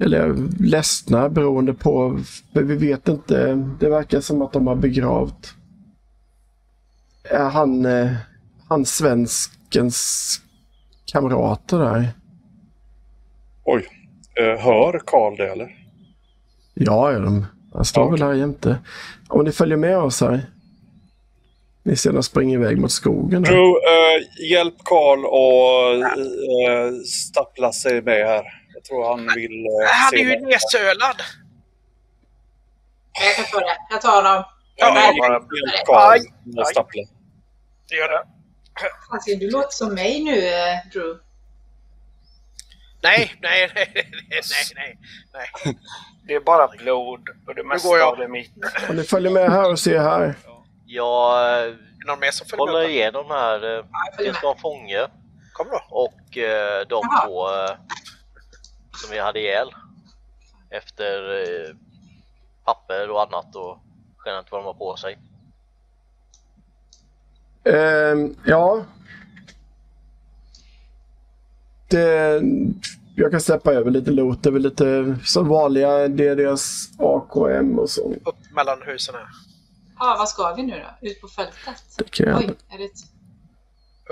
Eller ledsna beroende på, för vi vet inte. Det verkar som att de har begravt är han, eh, han svenskens kamrater där. Oj, eh, hör Karl det eller? Ja, är de. Han står Ja, väl här jämte. Om ni följer med oss här. Ni ser dem springa iväg mot skogen. Drew, eh, hjälp Karl att eh, stappla sig med här. Jag tror han vill eh, Han är ju nedsölad. Jag kan ta det. Jag tar honom. Ja, hjälp Karl att stappla. Det gör det. Alltså, du låter som mig nu, eh, Drew. Nej, nej, nej, nej, nej, nej. Det är bara blod och det mesta går jag. av det är mitt. Om ni följer med här och ser här. Jag Är det någon mer som följer kollar med? igenom här. eh, Ja, jag följer Dels med. var en fånge Kom då. och eh, de Jaha. två eh, som vi hade ihjäl. efter eh, papper och annat och inte vad de har på sig. Ehm, ja. Det, jag kan släppa över lite loot. Det är väl lite som vanliga DDS AKM och så. Upp mellan husen här. Ja, vad ska vi nu då? Ut på fältet? Det kan jag. Oj, är det ett...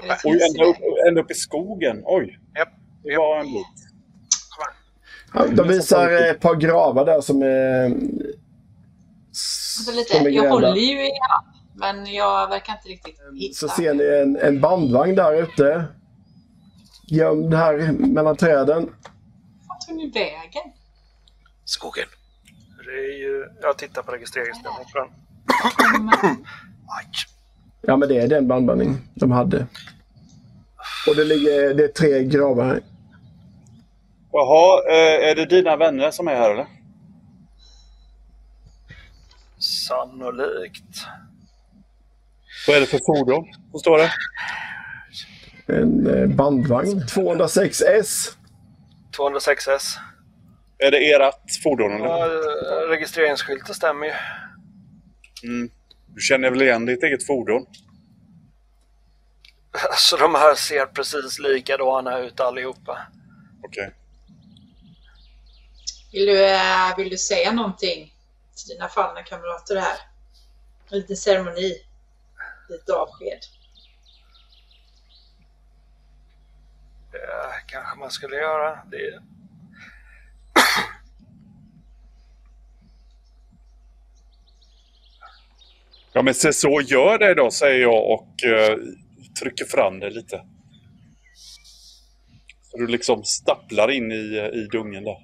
Är det ett Oj, ända upp, ända upp i skogen. Oj, Japp. det var en bit. Ja, de visar ett par gravar där som är... Som är jag håller ju i app, men jag verkar inte riktigt hitta. Så ser ni en, en bandvagn där ute. Gömd här mellan träden. Vart tog ni vägen? Skogen. Det är ju... Jag tittar på registreringsnumret på den. Aj. Ja, men det är den bandvagnen de hade. Och det ligger det är tre gravar här. Jaha, eh, är det dina vänner som är här eller? Sannolikt. Vad är det för fordon som står det? En eh, bandvagn. 206S. 206S. Är det ert fordon eller? Ja, registreringsskylten stämmer ju. Mm. Du känner väl igen ditt eget fordon? Så de här ser precis likadana ut allihopa. Okej. Vill du, eh, vill du säga någonting till dina fallna kamrater här? En liten ceremoni. Lite avsked. Det kanske man skulle göra. Det... Ja men se så, gör det då säger jag och eh, trycker fram det lite. Så du liksom stapplar in i, eh, i dungen där.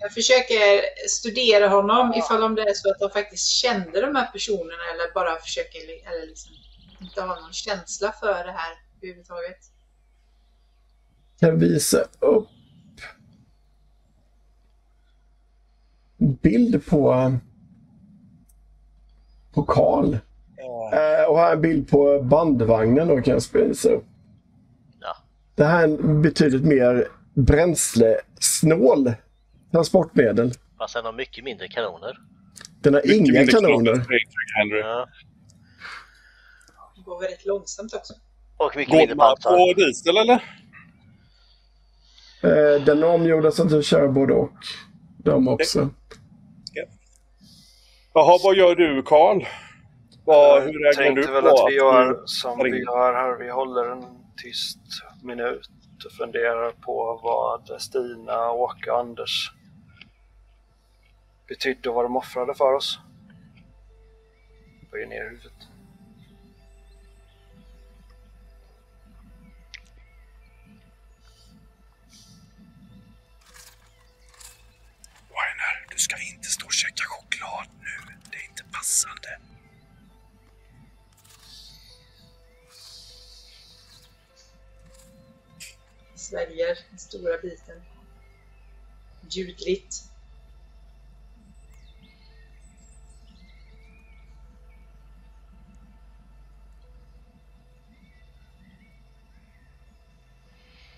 Jag försöker studera honom ifall om det är så att de faktiskt kände de här personerna eller bara försöker eller liksom inte ha någon känsla för det här överhuvudtaget. Kan visa upp bild på på Karl. Eh, och här är en bild på bandvagnen då kan jag visa upp. Ja. Det här är en betydligt mer bränslesnål transportmedel. Fast den har mycket mindre kanoner. Den har Mycket inga kanoner. Ja. Det går väldigt långsamt också. Och mycket Går mindre pansar. på diesel eller? Eh, den är omgjord så att du kör både och. De också. Jaha, vad gör du Karl? Vad, hur Jag tänkte på väl att vi gör som har vi gör här. Vi håller en tyst minut och funderar på vad Stina, Åke och Anders betydde och vad de offrade för oss. Böjer ner huvudet. Du ska inte stå och käka choklad nu. Det är inte passande. Sväljer den stora biten. Ljudligt.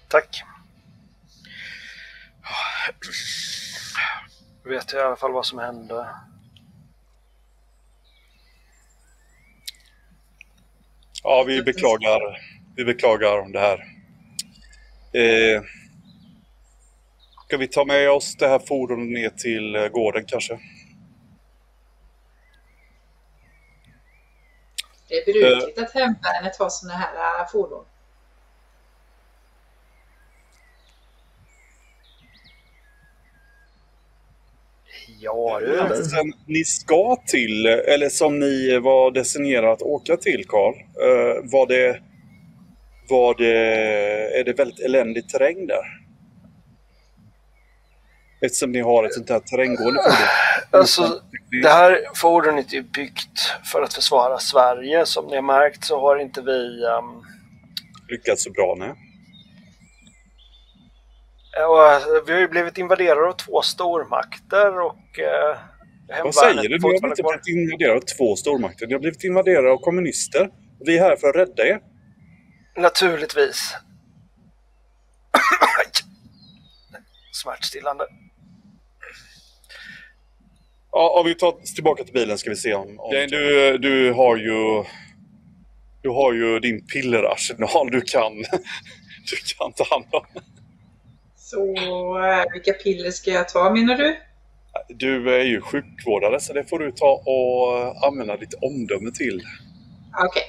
Tack. Vet jag i alla fall vad som hände. Ja, vi beklagar, vi beklagar det här. Eh, ska vi ta med oss det här fordonet ner till eh, gården kanske? Det är brukligt att hemvärnet har såna här äh, fordon. Ja du. Platsen ni ska till, eller som ni var destinerade att åka till, Karl. Eh, var det... Var det... Är det väldigt eländig terräng där? Eftersom ni har ett sånt här terränggående fordon. Alltså, det här fordonet är byggt för att försvara Sverige. Som ni har märkt så har inte vi... ehm, lyckats så bra, nej. Och, eh, vi har ju blivit invaderade av två stormakter och eh, Vad säger du? Ni har inte blivit invaderade av två stormakter. Ni har blivit invaderade av kommunister. Vi är här för att rädda er. Naturligtvis. Smärtstillande. Ja, om vi tar oss tillbaka till bilen ska vi se om... om du, du har ju... Du har ju din pillerarsenal du kan, du kan ta hand om. Så eh, vilka piller ska jag ta menar du? Du är ju sjukvårdare så det får du ta och använda ditt omdöme till. Okej.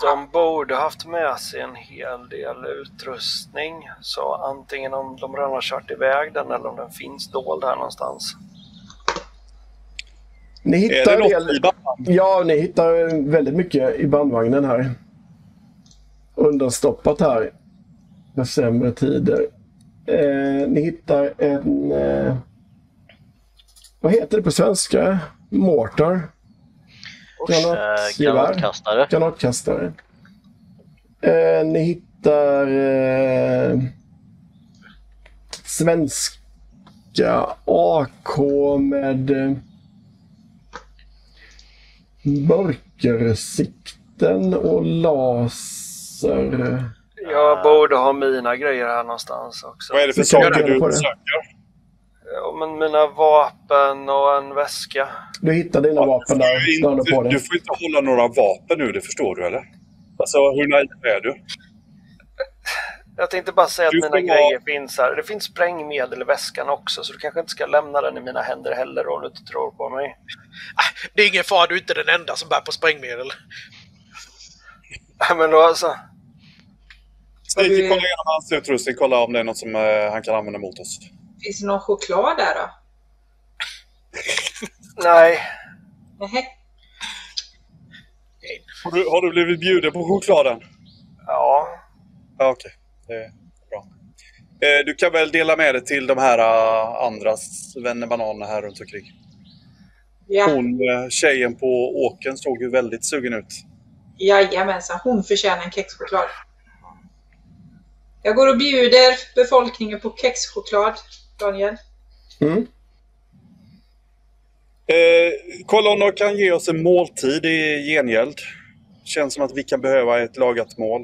De borde haft med sig en hel del utrustning. Så antingen om de redan har kört iväg den eller om den finns dold här någonstans. Ni Är hittar, det del... något i band? ja, ni hittar väldigt mycket i bandvagnen här. Undanstoppat här. För sämre tider. Eh, ni hittar en... Eh, vad heter det på svenska? Mortar? Eh, Granatgevär? granatkastare. Granatkastare. Eh, ni hittar eh, svenska AK med eh, mörkersikten och laser. Jag borde ha mina grejer här någonstans också. Vad är det för saker du söker? Ja, men mina vapen och en väska. Du hittar dina vapen där Du, inte, på du dig. får inte hålla några vapen nu, det förstår du eller? Alltså hur naiv är du? Jag tänkte bara säga att Du mina får vara- grejer finns här. Det finns sprängmedel i väskan också så du kanske inte ska lämna den i mina händer heller om du inte tror på mig. Det är ingen fara, du är inte den enda som bär på sprängmedel. Nej, Men då alltså. Vi- kolla igenom hans utrustning, kolla om det är något som eh, han kan använda mot oss. Finns det någon choklad där då? Nej. Nähä. Har du, har du blivit bjuden på chokladen? Ja. Ja, okej. Det är bra. Eh, du kan väl dela med dig till de här uh, andra svennebananerna här runt omkring. Ja, Hon, eh, tjejen på åken såg ju väldigt sugen ut. jajamensan. Hon förtjänar en kexchoklad. Jag går och bjuder befolkningen på kexchoklad, Daniel. Mm. Eh, kolla om de kan ge oss en måltid i gengäld. Känns som att vi kan behöva ett lagat mål.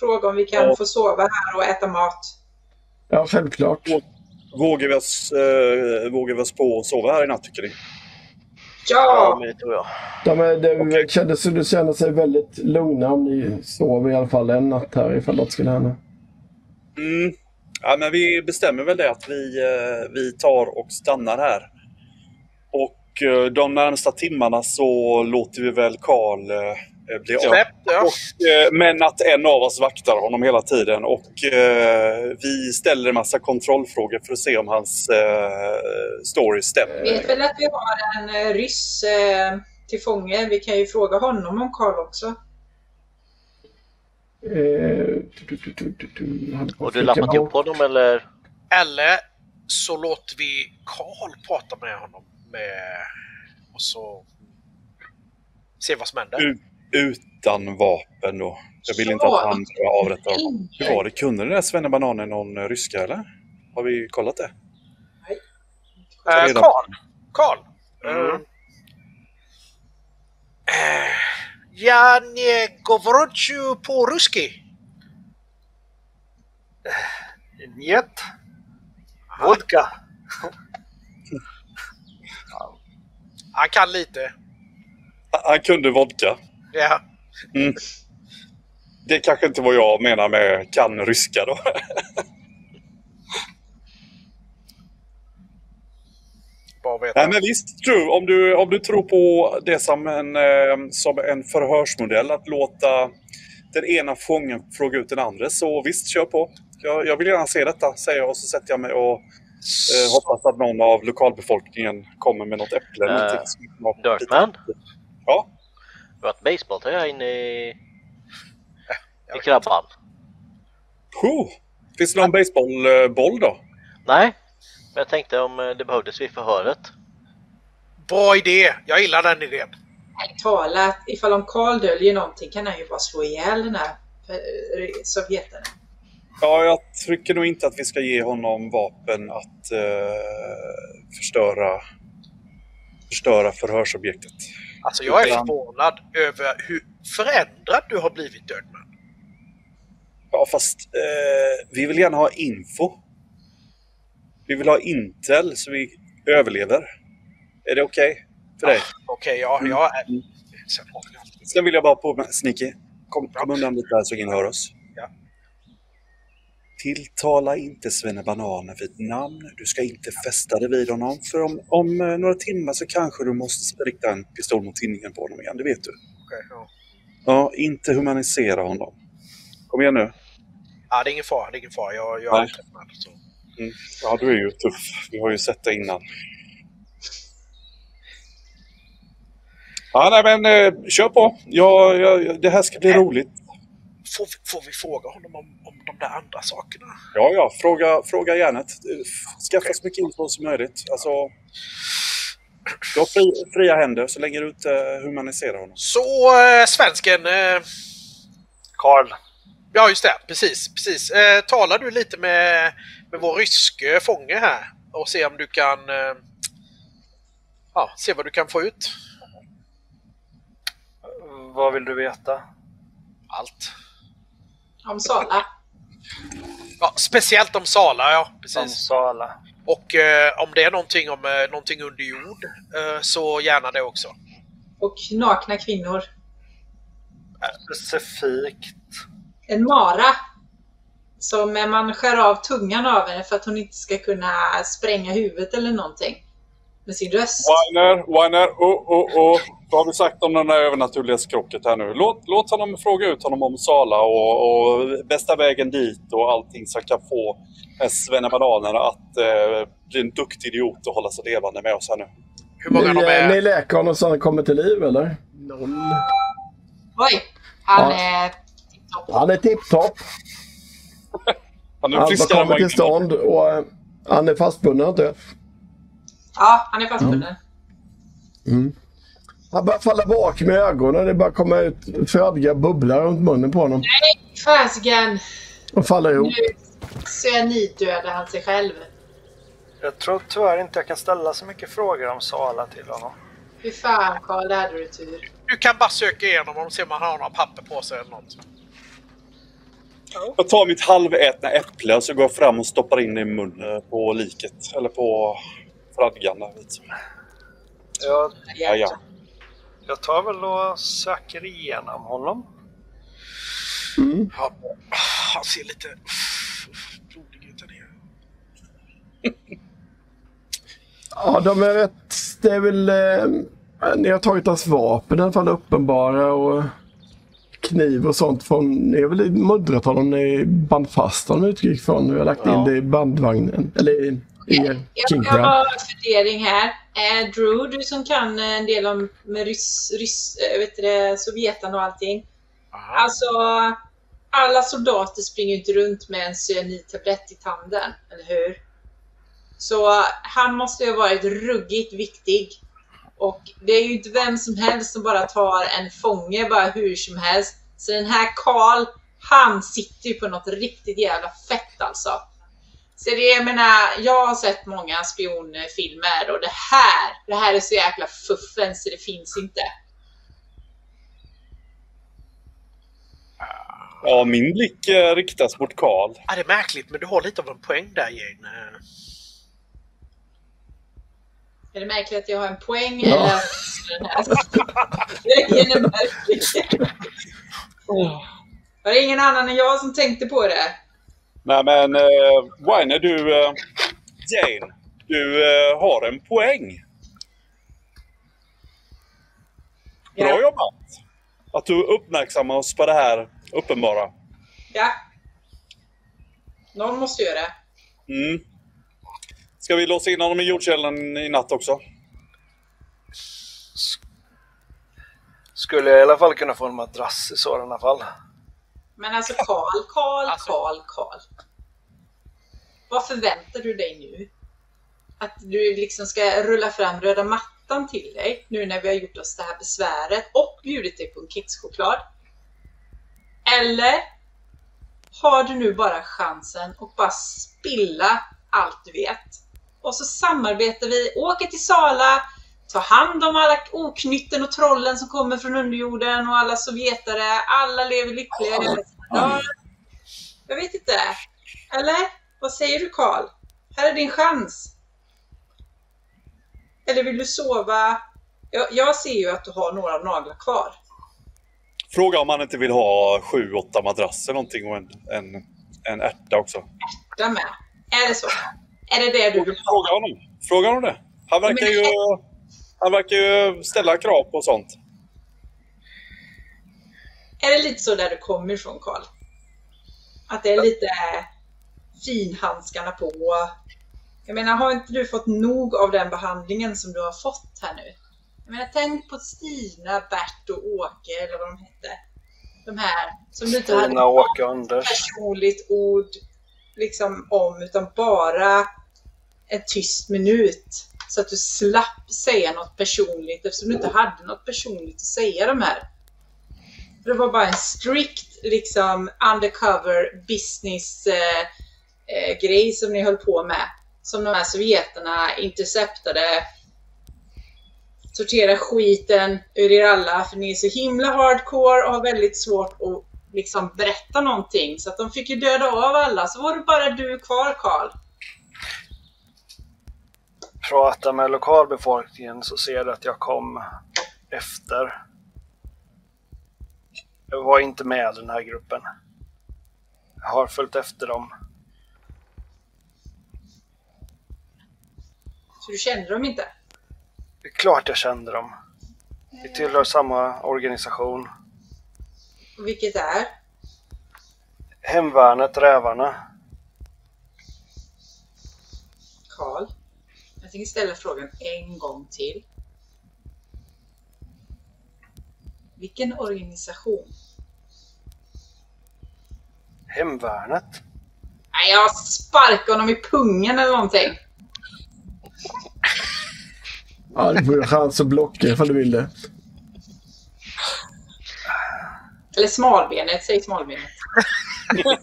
Fråga om vi kan Ja. få sova här och äta mat. Ja, självklart. Vågar vi oss, eh, vågar vi oss på att sova här i natt tycker ni? Ja, Ja! det tror jag. De är, det Okej. kändes som du känner sig väldigt lugna om ni sover i alla fall en natt här ifall något skulle hända. Mm. Ja, men vi bestämmer väl det att vi, eh, vi tar och stannar här. Och eh, de närmsta timmarna så låter vi väl Karl eh, bli av. Ja. Och, men att en av oss vaktar honom hela tiden och vi ställer en massa kontrollfrågor för att se om hans story stämmer. Vi vet väl att vi har en ryss till fånge. Vi kan ju fråga honom om Karl också. Eh, du, lappat ihop honom eller? Eller så låter vi Karl prata med honom. Med, och så se vad som händer. U- utan vapen då. Jag vill inte Så. att han ska avrätta honom. Hur var det? Kunde den där svennebananen någon eh, ryska eller? Har vi kollat det? Eh, redan- Karl. Karl. Mm. Eh, Ja nie говорю по-русски. Njet. Vodka. Han kan lite. Han kunde vodka. Ja. Det kanske inte vad jag menar med kan ryska då. Bara veta. Nej men visst, Drew, om du, om du tror på det som en, eh, som en förhörsmodell, att låta den ena fången fråga ut den andra, så visst, kör på. Jag, jag vill gärna se detta, säger jag och så sätter jag mig och eh, hoppas att någon av lokalbefolkningen kommer med något äpple. Eh, någonting som kan vara lite- Dirtman? Ja. Du har ett basebollträ inne i, i krabban? Oh, finns det någon baseballboll då? Nej, men jag tänkte om eh, det behövdes vid förhöret. Bra idé. Jag gillar den idén. Talat, ifall om Karl döljer någonting kan han ju bara slå ihjäl den här eh, sovjeten. Ja, jag tycker nog inte att vi ska ge honom vapen att eh, förstöra, förstöra förhörsobjektet. Alltså jag är förvånad över hur förändrad du har blivit Dirtman. Ja, fast eh, vi vill gärna ha info. Vi vill ha intel så vi överlever. Är det okej för dig? Okej, ja, ja. Har vi allt. Sen vill jag bara på Sneaky. Kom, kom undan lite här så ingen hör oss. Ja. Tilltala inte Svenne Bananer vid ett namn. Du ska inte fästa dig vid honom. För om, om eh, några timmar så kanske du måste rikta en pistol mot tinningen på honom igen. Det vet du. Okej, ja. Ja, inte humanisera honom. Kom igen nu. ja, det är ingen fara. Det är ingen fara. Jag, jag är med. Så. Mm. Ja, du är ju tuff. Vi har ju sett det innan. Ja, nej men eh, kör på. Ja, ja, det här ska bli roligt. Får, vi, får vi fråga honom om, om de där andra sakerna? Ja, ja, fråga, fråga järnet. Skaffa så mycket info som möjligt. Alltså, du har fri, fria händer så länge du inte humaniserar honom. Så, eh, svensken. Eh, Karl. ja, just det. Precis. precis. Eh, talar du lite med, med vår ryske fånge här och se om du kan... Eh, ja, se vad du kan få ut. Vad vill du veta? Allt. Om Sala. Ja, speciellt om Sala, ja. Om Precis. Sala. Och eh, om det är någonting om eh, någonting under jord eh, så gärna det också. Och nakna kvinnor. Specifikt. En mara. Som man skär av tungan av henne för att hon inte ska kunna spränga huvudet eller någonting. Med sin röst. Weiner, Weiner, oh, oh, oh. Vad har vi sagt om den där övernaturliga skrocket här nu? Låt, låt honom fråga ut honom om Sala och, och bästa vägen dit och allting som kan få Svenne Bananerna att eh, bli en duktig idiot och hålla sig levande med oss här nu. Hur många Ni, de är? ni läker honom så han kommer till liv eller? Noll. Oj! Han Ja. är tipptopp. Han är tipptopp. Han är Allt friskare än kommer till stånd och eh, han är fastbunden inte? Ja, han är fastbunden. Han börjar falla bak med ögonen. Det bara kommer ut födiga bubblor runt munnen på honom. Fasiken! Och faller ihop. Nu cyanidödade han sig själv. Jag tror tyvärr inte jag kan ställa så mycket frågor om Sala till honom. Fy fan Karl, där hade du tur. Du kan bara söka igenom och se om han har några papper på sig eller något. Jag tar mitt halvätna äpple och så går jag fram och stoppar in det i munnen på liket. Eller på fradgan där. vet. Jag, Ja, ja. jag tar väl och söker igenom honom. Ja, han ser lite blodig ut där nere. Ja, de är rätt... Det är väl... Eh, ni har tagit hans vapen i alla fall uppenbara och kniv och sånt. Från, ni har väl muddrat honom, ni band fast honom utgick från. Vi har lagt in Ja. det i bandvagnen. Eller i, i Jag, jag har en fundering här. Eh, Drew, du som kan eh, en del om med ryss, ryss, eh, vet du det, Sovjetan och allting. Aha. Alltså, alla soldater springer inte runt med en cyanidtablett i tanden, eller hur? Så han måste ju ha varit ruggigt viktig. Och det är ju inte vem som helst som bara tar en fånge bara hur som helst. Så den här Karl, han sitter ju på något riktigt jävla fett alltså. Så det, jag menar, jag har sett många spionfilmer och det här, det här är så jäkla fuffen så det finns inte. Ja, min blick eh, riktas mot Karl. Ja, det är märkligt, men du har lite av en poäng där Jane. Är det märkligt att jag har en poäng Ja. eller grejen är märklig? Var det ingen annan än jag som tänkte på det? Nej men, eh, Weiner, du... Eh, Jane, du eh, har en poäng. Bra Ja. jobbat! Att du uppmärksammar oss på det här uppenbara. Ja. Någon måste göra det. Mm. Ska vi låsa in honom i jordkällan i natt också? Skulle jag i alla fall kunna få en madrass i sådana fall. Men alltså Karl, Karl, Alltså- Karl, Karl. Vad förväntar du dig nu? Att du liksom ska rulla fram röda mattan till dig nu när vi har gjort oss det här besväret och bjudit dig på en kexchoklad? Eller har du nu bara chansen att bara spilla allt du vet? Och så samarbetar vi, åker till Sala, tar hand om alla oknytten och trollen som kommer från underjorden och alla sovjetare. Alla lever lyckliga sina dagar. Jag vet inte. Eller? Vad säger du Karl? Här är din chans. Eller vill du sova? Jag, jag ser ju att du har några naglar kvar. Fråga om han inte vill ha sju, åtta madrasser någonting och en, en, en ärta också. Ärta med. Är det så? Är det det du vill ha? Fråga honom. Fråga honom det. Han verkar ju, han verkar ju ställa krav på sånt. Är det lite så där du kommer ifrån Karl? Att det är lite finhandskarna på. Jag menar, har inte du fått nog av den behandlingen som du har fått här nu? Jag menar, tänk på Stina, Bert och Åke eller vad de hette. De här som du inte hade Stina, Åke och Anders. personligt ord liksom om, utan bara en tyst minut. Så att du slapp säga något personligt eftersom du inte hade något personligt att säga de här. För det var bara en strikt liksom undercover business eh, eh, grej som ni höll på med. Som de här sovjeterna interceptade. Sortera skiten ur er alla för ni är så himla hardcore och har väldigt svårt att liksom berätta någonting. Så att de fick ju döda av alla. Så var det bara du kvar Karl. Prata med lokalbefolkningen så ser du att jag kom efter. Jag var inte med i den här gruppen. Jag har följt efter dem. Så du kände dem inte? Det är klart jag kände dem. Vi tillhör samma organisation. Vilket är? Hemvärnet Rävarna. Karl. Jag tänker ställa frågan en gång till. Vilken organisation? Hemvärnet? Nej, jag sparkar honom i pungen eller någonting. Ja, du får ju chans att blocka ifall du vill det. Eller smalbenet, säg smalbenet.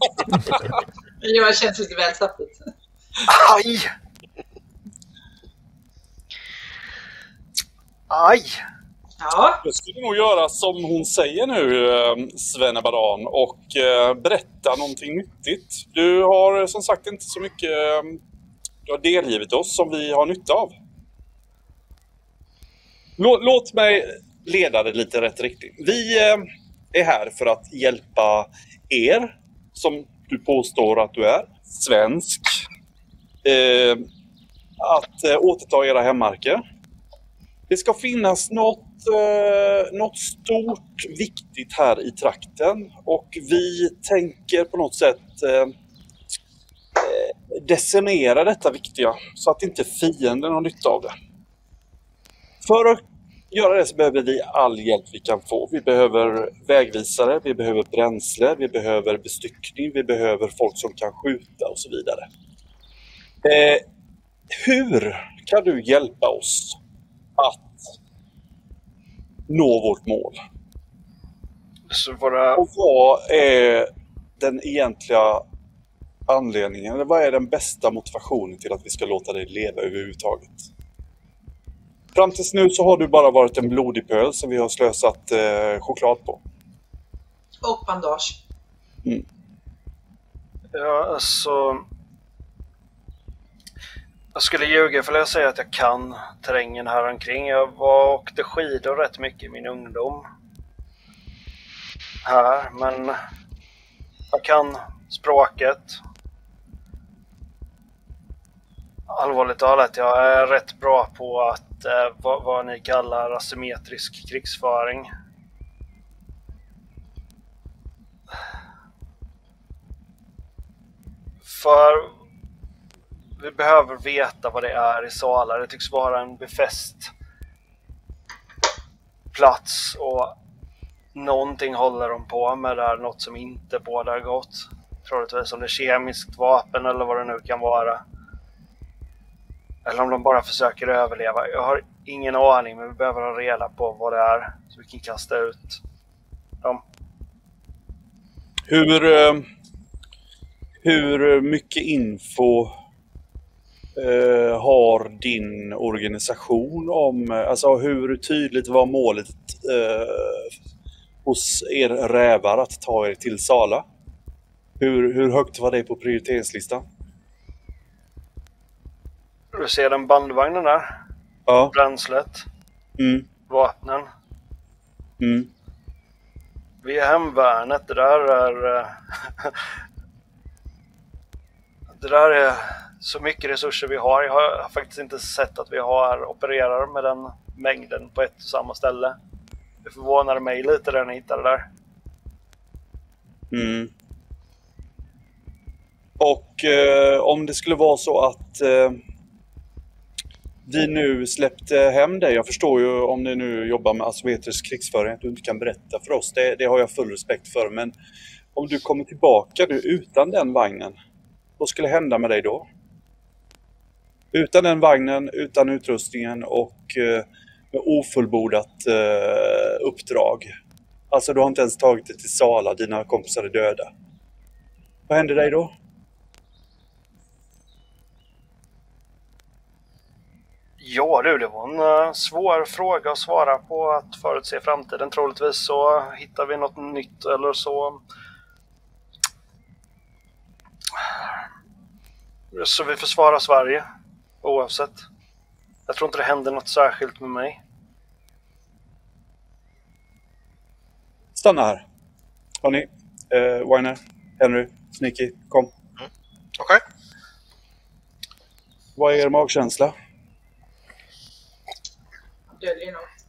Det känns lite väl saftigt. Aj! Aj! Ja, Jag skulle nog göra som hon säger nu, eh, Svenne Baran, och eh, berätta någonting nyttigt. Du har som sagt inte så mycket eh, du har delgivit oss som vi har nytta av. Låt, låt mig leda det lite rätt riktning. Vi eh, är här för att hjälpa er, som du påstår att du är, svensk, eh, att eh, återta era hemmarker. Det ska finnas något, eh, något stort viktigt här i trakten och vi tänker på något sätt eh, eh decimera detta viktiga så att inte fienden har nytta av det. För att göra det så behöver vi all hjälp vi kan få. Vi behöver vägvisare, vi behöver bränsle, vi behöver bestyckning, vi behöver folk som kan skjuta och så vidare. Eh, hur kan du hjälpa oss att nå vårt mål? Våra, Och vad är den egentliga anledningen, eller vad är den bästa motivationen till att vi ska låta dig leva överhuvudtaget? Fram tills nu så har du bara varit en blodig pöl som vi har slösat eh, choklad på. och bandage. ja, alltså... Jag skulle ljuga för att säga att jag kan terrängen här omkring. Jag var och åkte skidor rätt mycket i min ungdom. Här, men jag kan språket. Allvarligt talat, jag är rätt bra på att eh, vad, vad ni kallar asymmetrisk krigsföring. För vi behöver veta vad det är i Sala. Det tycks vara en befäst plats och någonting håller de på med där, något som inte bådar gott. Troligtvis om det är kemiskt vapen eller vad det nu kan vara. Eller om de bara försöker överleva. Jag har ingen aning, men vi behöver ha reda på vad det är så vi kan kasta ut dem. Hur, eh, hur mycket info eh, har din organisation om, eh, alltså hur tydligt var målet eh, hos er rävar att ta er till Sala? Hur, hur högt var det på prioriteringslistan? Du ser den bandvagnen där? Ja. bränslet, Mm. vapnen. Mm. Vi är hemvärnet, det där är... eh, det där är så mycket resurser vi har. Jag har faktiskt inte sett att vi har opererar med den mängden på ett och samma ställe. Det förvånade mig lite när ni hittade det där. Mm. Och eh, om det skulle vara så att eh, vi nu släppte hem dig. Jag förstår ju om ni nu jobbar med asymmetrisk krigsföring att du inte kan berätta för oss. Det, det har jag full respekt för. Men om du kommer tillbaka nu utan den vagnen, vad skulle hända med dig då? Utan den vagnen, utan utrustningen och eh, med ofullbordat eh, uppdrag. Alltså du har inte ens tagit dig till Sala, dina kompisar är döda. Vad händer dig då? Ja du, det var en eh, svår fråga att svara på att förutse framtiden. Troligtvis så hittar vi något nytt eller så... Så vi försvarar Sverige oavsett. Jag tror inte det händer något särskilt med mig. Stanna här. Hörni, eh, Weiner, Henry, Sneaky, kom. Okej. Vad är er magkänsla? Döljer något.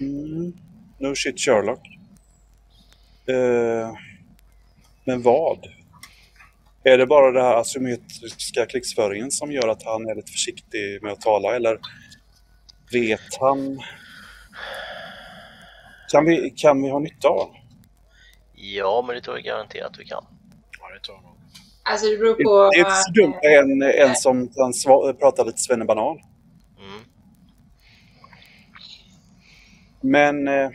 Mm. No shit Sherlock. Eh, men vad? Är det bara den här asymmetriska krigsföringen som gör att han är lite försiktig med att tala eller vet han? Kan vi, kan vi ha nytta av? Ja, men det tror jag garanterat att vi kan. Ja, det tror jag nog. Alltså det beror på... Det är inte så dumt en, en som kan prata lite svennebanan. Men eh,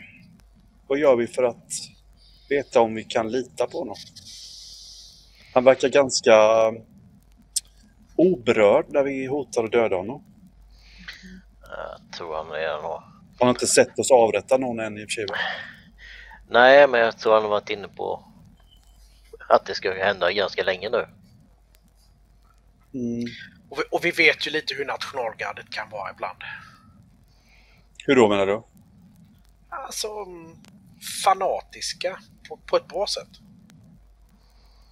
vad gör vi för att veta om vi kan lita på honom? Han verkar ganska oberörd när vi hotar att döda honom. Jag tror han är nog... Han har inte sett oss avrätta någon än i och för sig. va? Nej, men jag tror han har varit inne på att det ska hända ganska länge nu. Mm. Och vi, och vi vet ju lite hur nationalgardet kan vara ibland. Hur då menar du? Alltså fanatiska på, på ett bra sätt.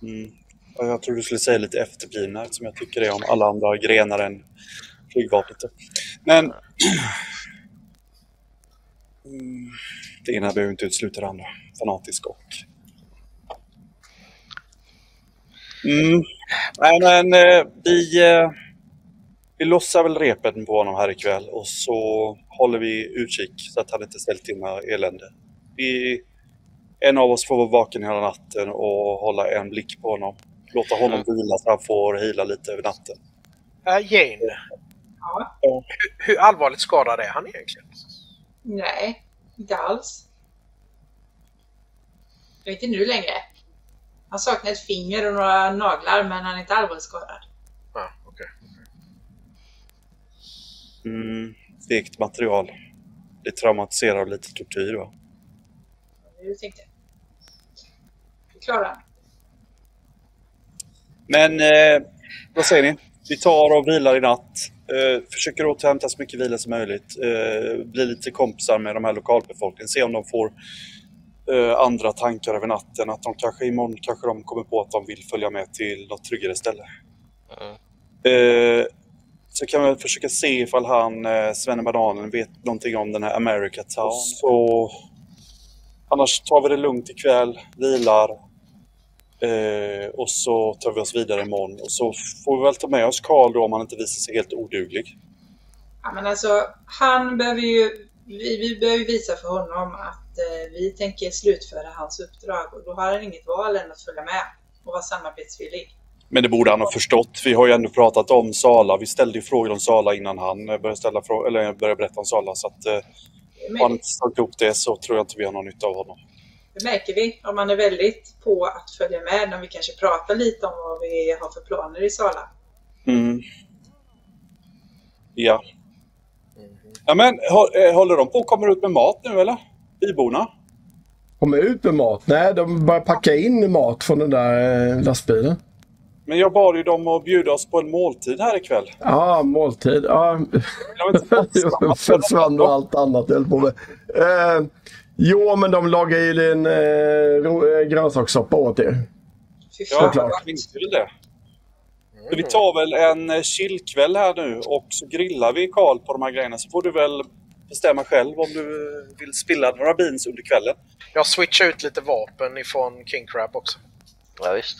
Mm. Jag tror du skulle säga lite efterblivna som jag tycker det är om alla andra grenar än flygvapnet. Men mm, det ena behöver inte utesluta det andra. Fanatisk och... Mm. Nej men eh, vi, eh, vi lossar väl repen på honom här ikväll och så håller vi utkik så att han inte ställt till med elände. Vi, en av oss får vara vaken hela natten och hålla en blick på honom. Låta honom vila så han får hila lite över natten. Äh, Jane, Ja. hur, hur allvarligt skadad är han egentligen? Nej, inte alls. Inte nu längre. Han saknar ett finger och några naglar men han är inte allvarligt skadad. Ja, okej. Mm, vekt material. Det traumatiserar av lite tortyr va? Det tänkte. Klarar han. Men eh, vad säger ni? Vi tar och vilar i natt. Eh, försöker återhämta så mycket vila som möjligt. Eh, bli lite kompisar med de här lokalbefolkningen. Se om de får eh, andra tankar över natten. Att de kanske imorgon kanske de kommer på att de vill följa med till något tryggare ställe. Mm. Så kan vi försöka se ifall han, eh, Svenne Bananen, vet någonting om den här America Town. Så annars tar vi det lugnt ikväll, vilar eh, och så tar vi oss vidare imorgon. Och så får vi väl ta med oss Karl då om han inte visar sig helt oduglig. Ja, men alltså, han behöver ju, vi, vi behöver ju visa för honom att eh, vi tänker slutföra hans uppdrag och då har han inget val än att följa med och vara samarbetsvillig. Men det borde han ha förstått. Vi har ju ändå pratat om Sala. Vi ställde ju frågor om Sala innan han började, ställa frå- eller började berätta om Sala. Så att, eh, har han inte tagit ihop det så tror jag inte vi har någon nytta av honom. det märker vi om han är väldigt på att följa med när vi kanske pratar lite om vad vi har för planer i Sala. Mm. Ja. Ja men eh, håller de på och kommer ut med mat nu eller? Byborna? Kommer ut med mat? Nej, de börjar packa in mat från den där eh, lastbilen. Men jag bad ju dem att bjuda oss på en måltid här ikväll. Ja, måltid. Ja. Jag Försvann och allt annat jag på med. Eh, jo, men de lagar ju en eh, eh, grönsakssoppa åt er. Ja. Såklart. jag tänkte väl det. Så vi tar väl en eh, chillkväll här nu och så grillar vi Karl på de här grejerna. Så får du väl bestämma själv om du eh, vill spilla några beans under kvällen. Jag switchar ut lite vapen ifrån King Crab också. Ja, visst.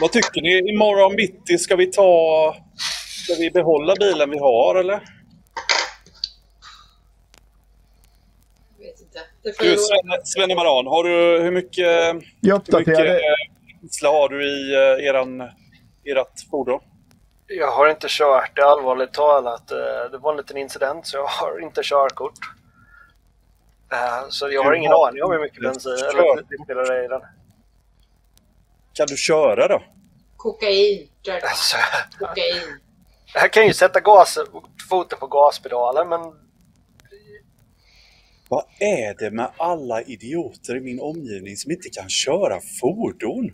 Vad tycker ni? Imorgon bitti ska vi ta... Ska vi behålla bilen vi har eller? Jag vet inte. Det får Du. Svenne, Svenne Maran, har du, hur mycket, Jag hur mycket bränsle har du i eh, eran, ert fordon? Jag har inte kört det allvarligt talat. Eh, Det var en liten incident så jag har inte körkort. Eh, Så jag har ingen aning om hur mycket bensin eller drivmedel det är i den. Kan du köra då? Kokain. Alltså, Kokain. jag kan ju sätta gas, foten på gaspedalen men Vad är det med alla idioter i min omgivning som inte kan köra fordon?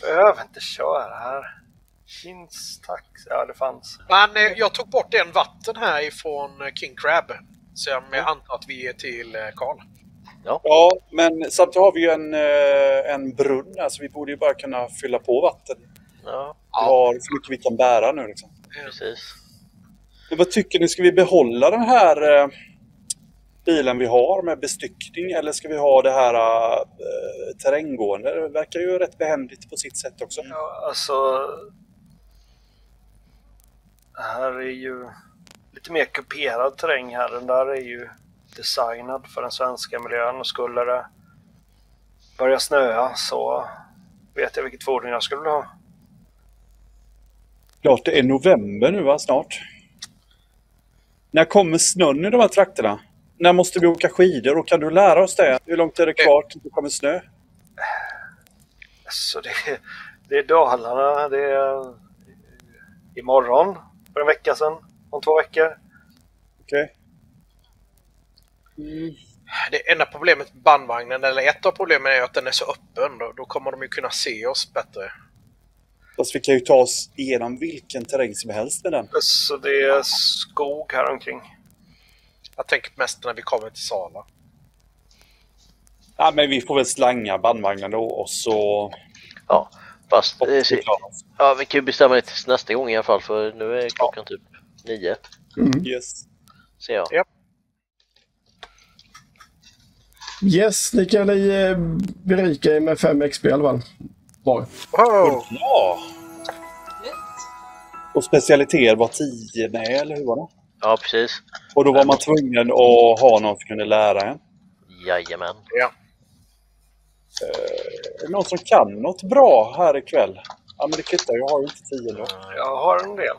jag behöver inte köra här. Finns taxi? Ja, det fanns. Men eh, jag tog bort en vatten här ifrån King Crab. Så jag antar att vi är till eh, Karl. Ja, men samtidigt har vi ju en, eh, en brunn här så vi borde ju bara kunna fylla på vatten. Ja, Vi har så mycket vi kan bära nu liksom. precis. Men vad tycker ni? Ska vi behålla den här eh, bilen vi har med bestyckning eller ska vi ha det här eh, terränggående? Det verkar ju rätt behändigt på sitt sätt också. Ja, alltså... Det här är ju lite mer kuperad terräng här. Den där är ju designad för den svenska miljön och skulle det börja snöa så vet jag vilket fordon jag skulle ha. Klart det är november nu va, snart. När kommer snön i de här trakterna? När måste vi åka skidor och kan du lära oss det? Hur långt är det kvar till det kommer snö? Så det, det är Dalarna, det är imorgon för en vecka sedan, om två veckor. Okej. Det enda problemet med bandvagnen, eller ett av problemen är att den är så öppen. Då, då kommer de ju kunna se oss bättre. Fast vi kan ju ta oss igenom vilken terräng som helst med den. Så det är skog här omkring. Jag tänker mest när vi kommer till Sala. Ja, men vi får väl slanga bandvagnen då och så... Ja, fast och eh, oss. ja, vi kan ju bestämma det tills nästa gång i alla fall för nu är klockan typ nio. Yes. Ser jag. Ja. Yes, ni kan ni eh, berika er med 5 XP i alla fall. Var. Oh, Ja! Och specialiteter var 10 med, eller hur var det? Ja, precis. Och då var man tvungen att ha någon som kunde lära en. Jajamän. ja. Är det någon som kan något bra här ikväll? Ja, men det kvittar. Jag har ju inte 10 då. Jag har en del.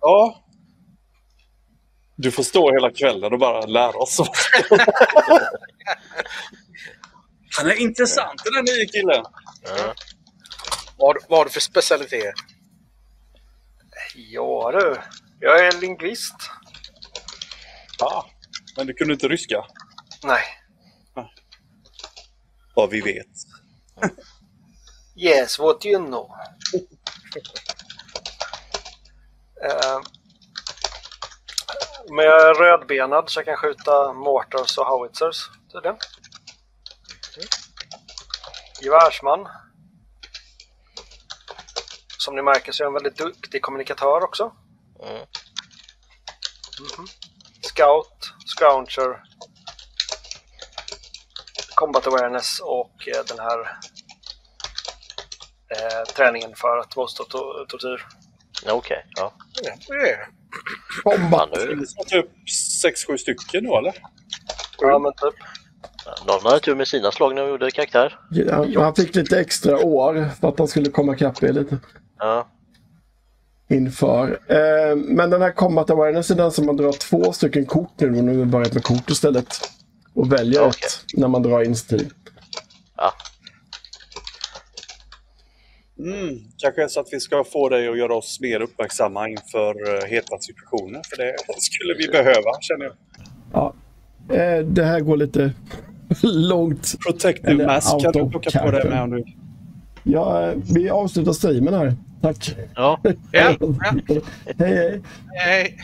Ja. Du får stå hela kvällen och bara lära oss. Han är intressant den där nya killen. Ja. Vad, vad har du för specialitet? Ja du, jag är lingvist. Ja. Men du kunde inte ryska? Nej. Vad vi vet. Yes, what you know. Eh, Men jag är rödbenad så jag kan skjuta mortars och howitzers tydligen. Gevärsman. Som ni märker så är jag en väldigt duktig kommunikatör också. Mm. Mhm. Scout, Scounger, Combat Awareness och eh, den här eh, träningen för att motstå to- tortyr. Ja, Okej, ja. Ja, det Det är typ 6-7 stycken då eller? Ja, men typ. någon hade tur med sina slag när de gjorde karaktär. Ja, han fick lite extra år för att han skulle komma ikapp er lite. Ja, inför. Eh, men den här Combat Awareness är den som man drar två stycken kort nu. Nu har vi börjat med kort istället. Och väljer Okej. ett när man drar initiativ. ja. Mm, kanske är så att vi ska få dig att göra oss mer uppmärksamma inför uh, heta situationer. För det skulle vi behöva, känner jag. Ja. Eh, det här går lite långt. Protective Eller Mask kan du plocka på det med om du... Ja, eh, vi avslutar streamen här. Tack. Ja. Ja, ja. hej, hej. Hej.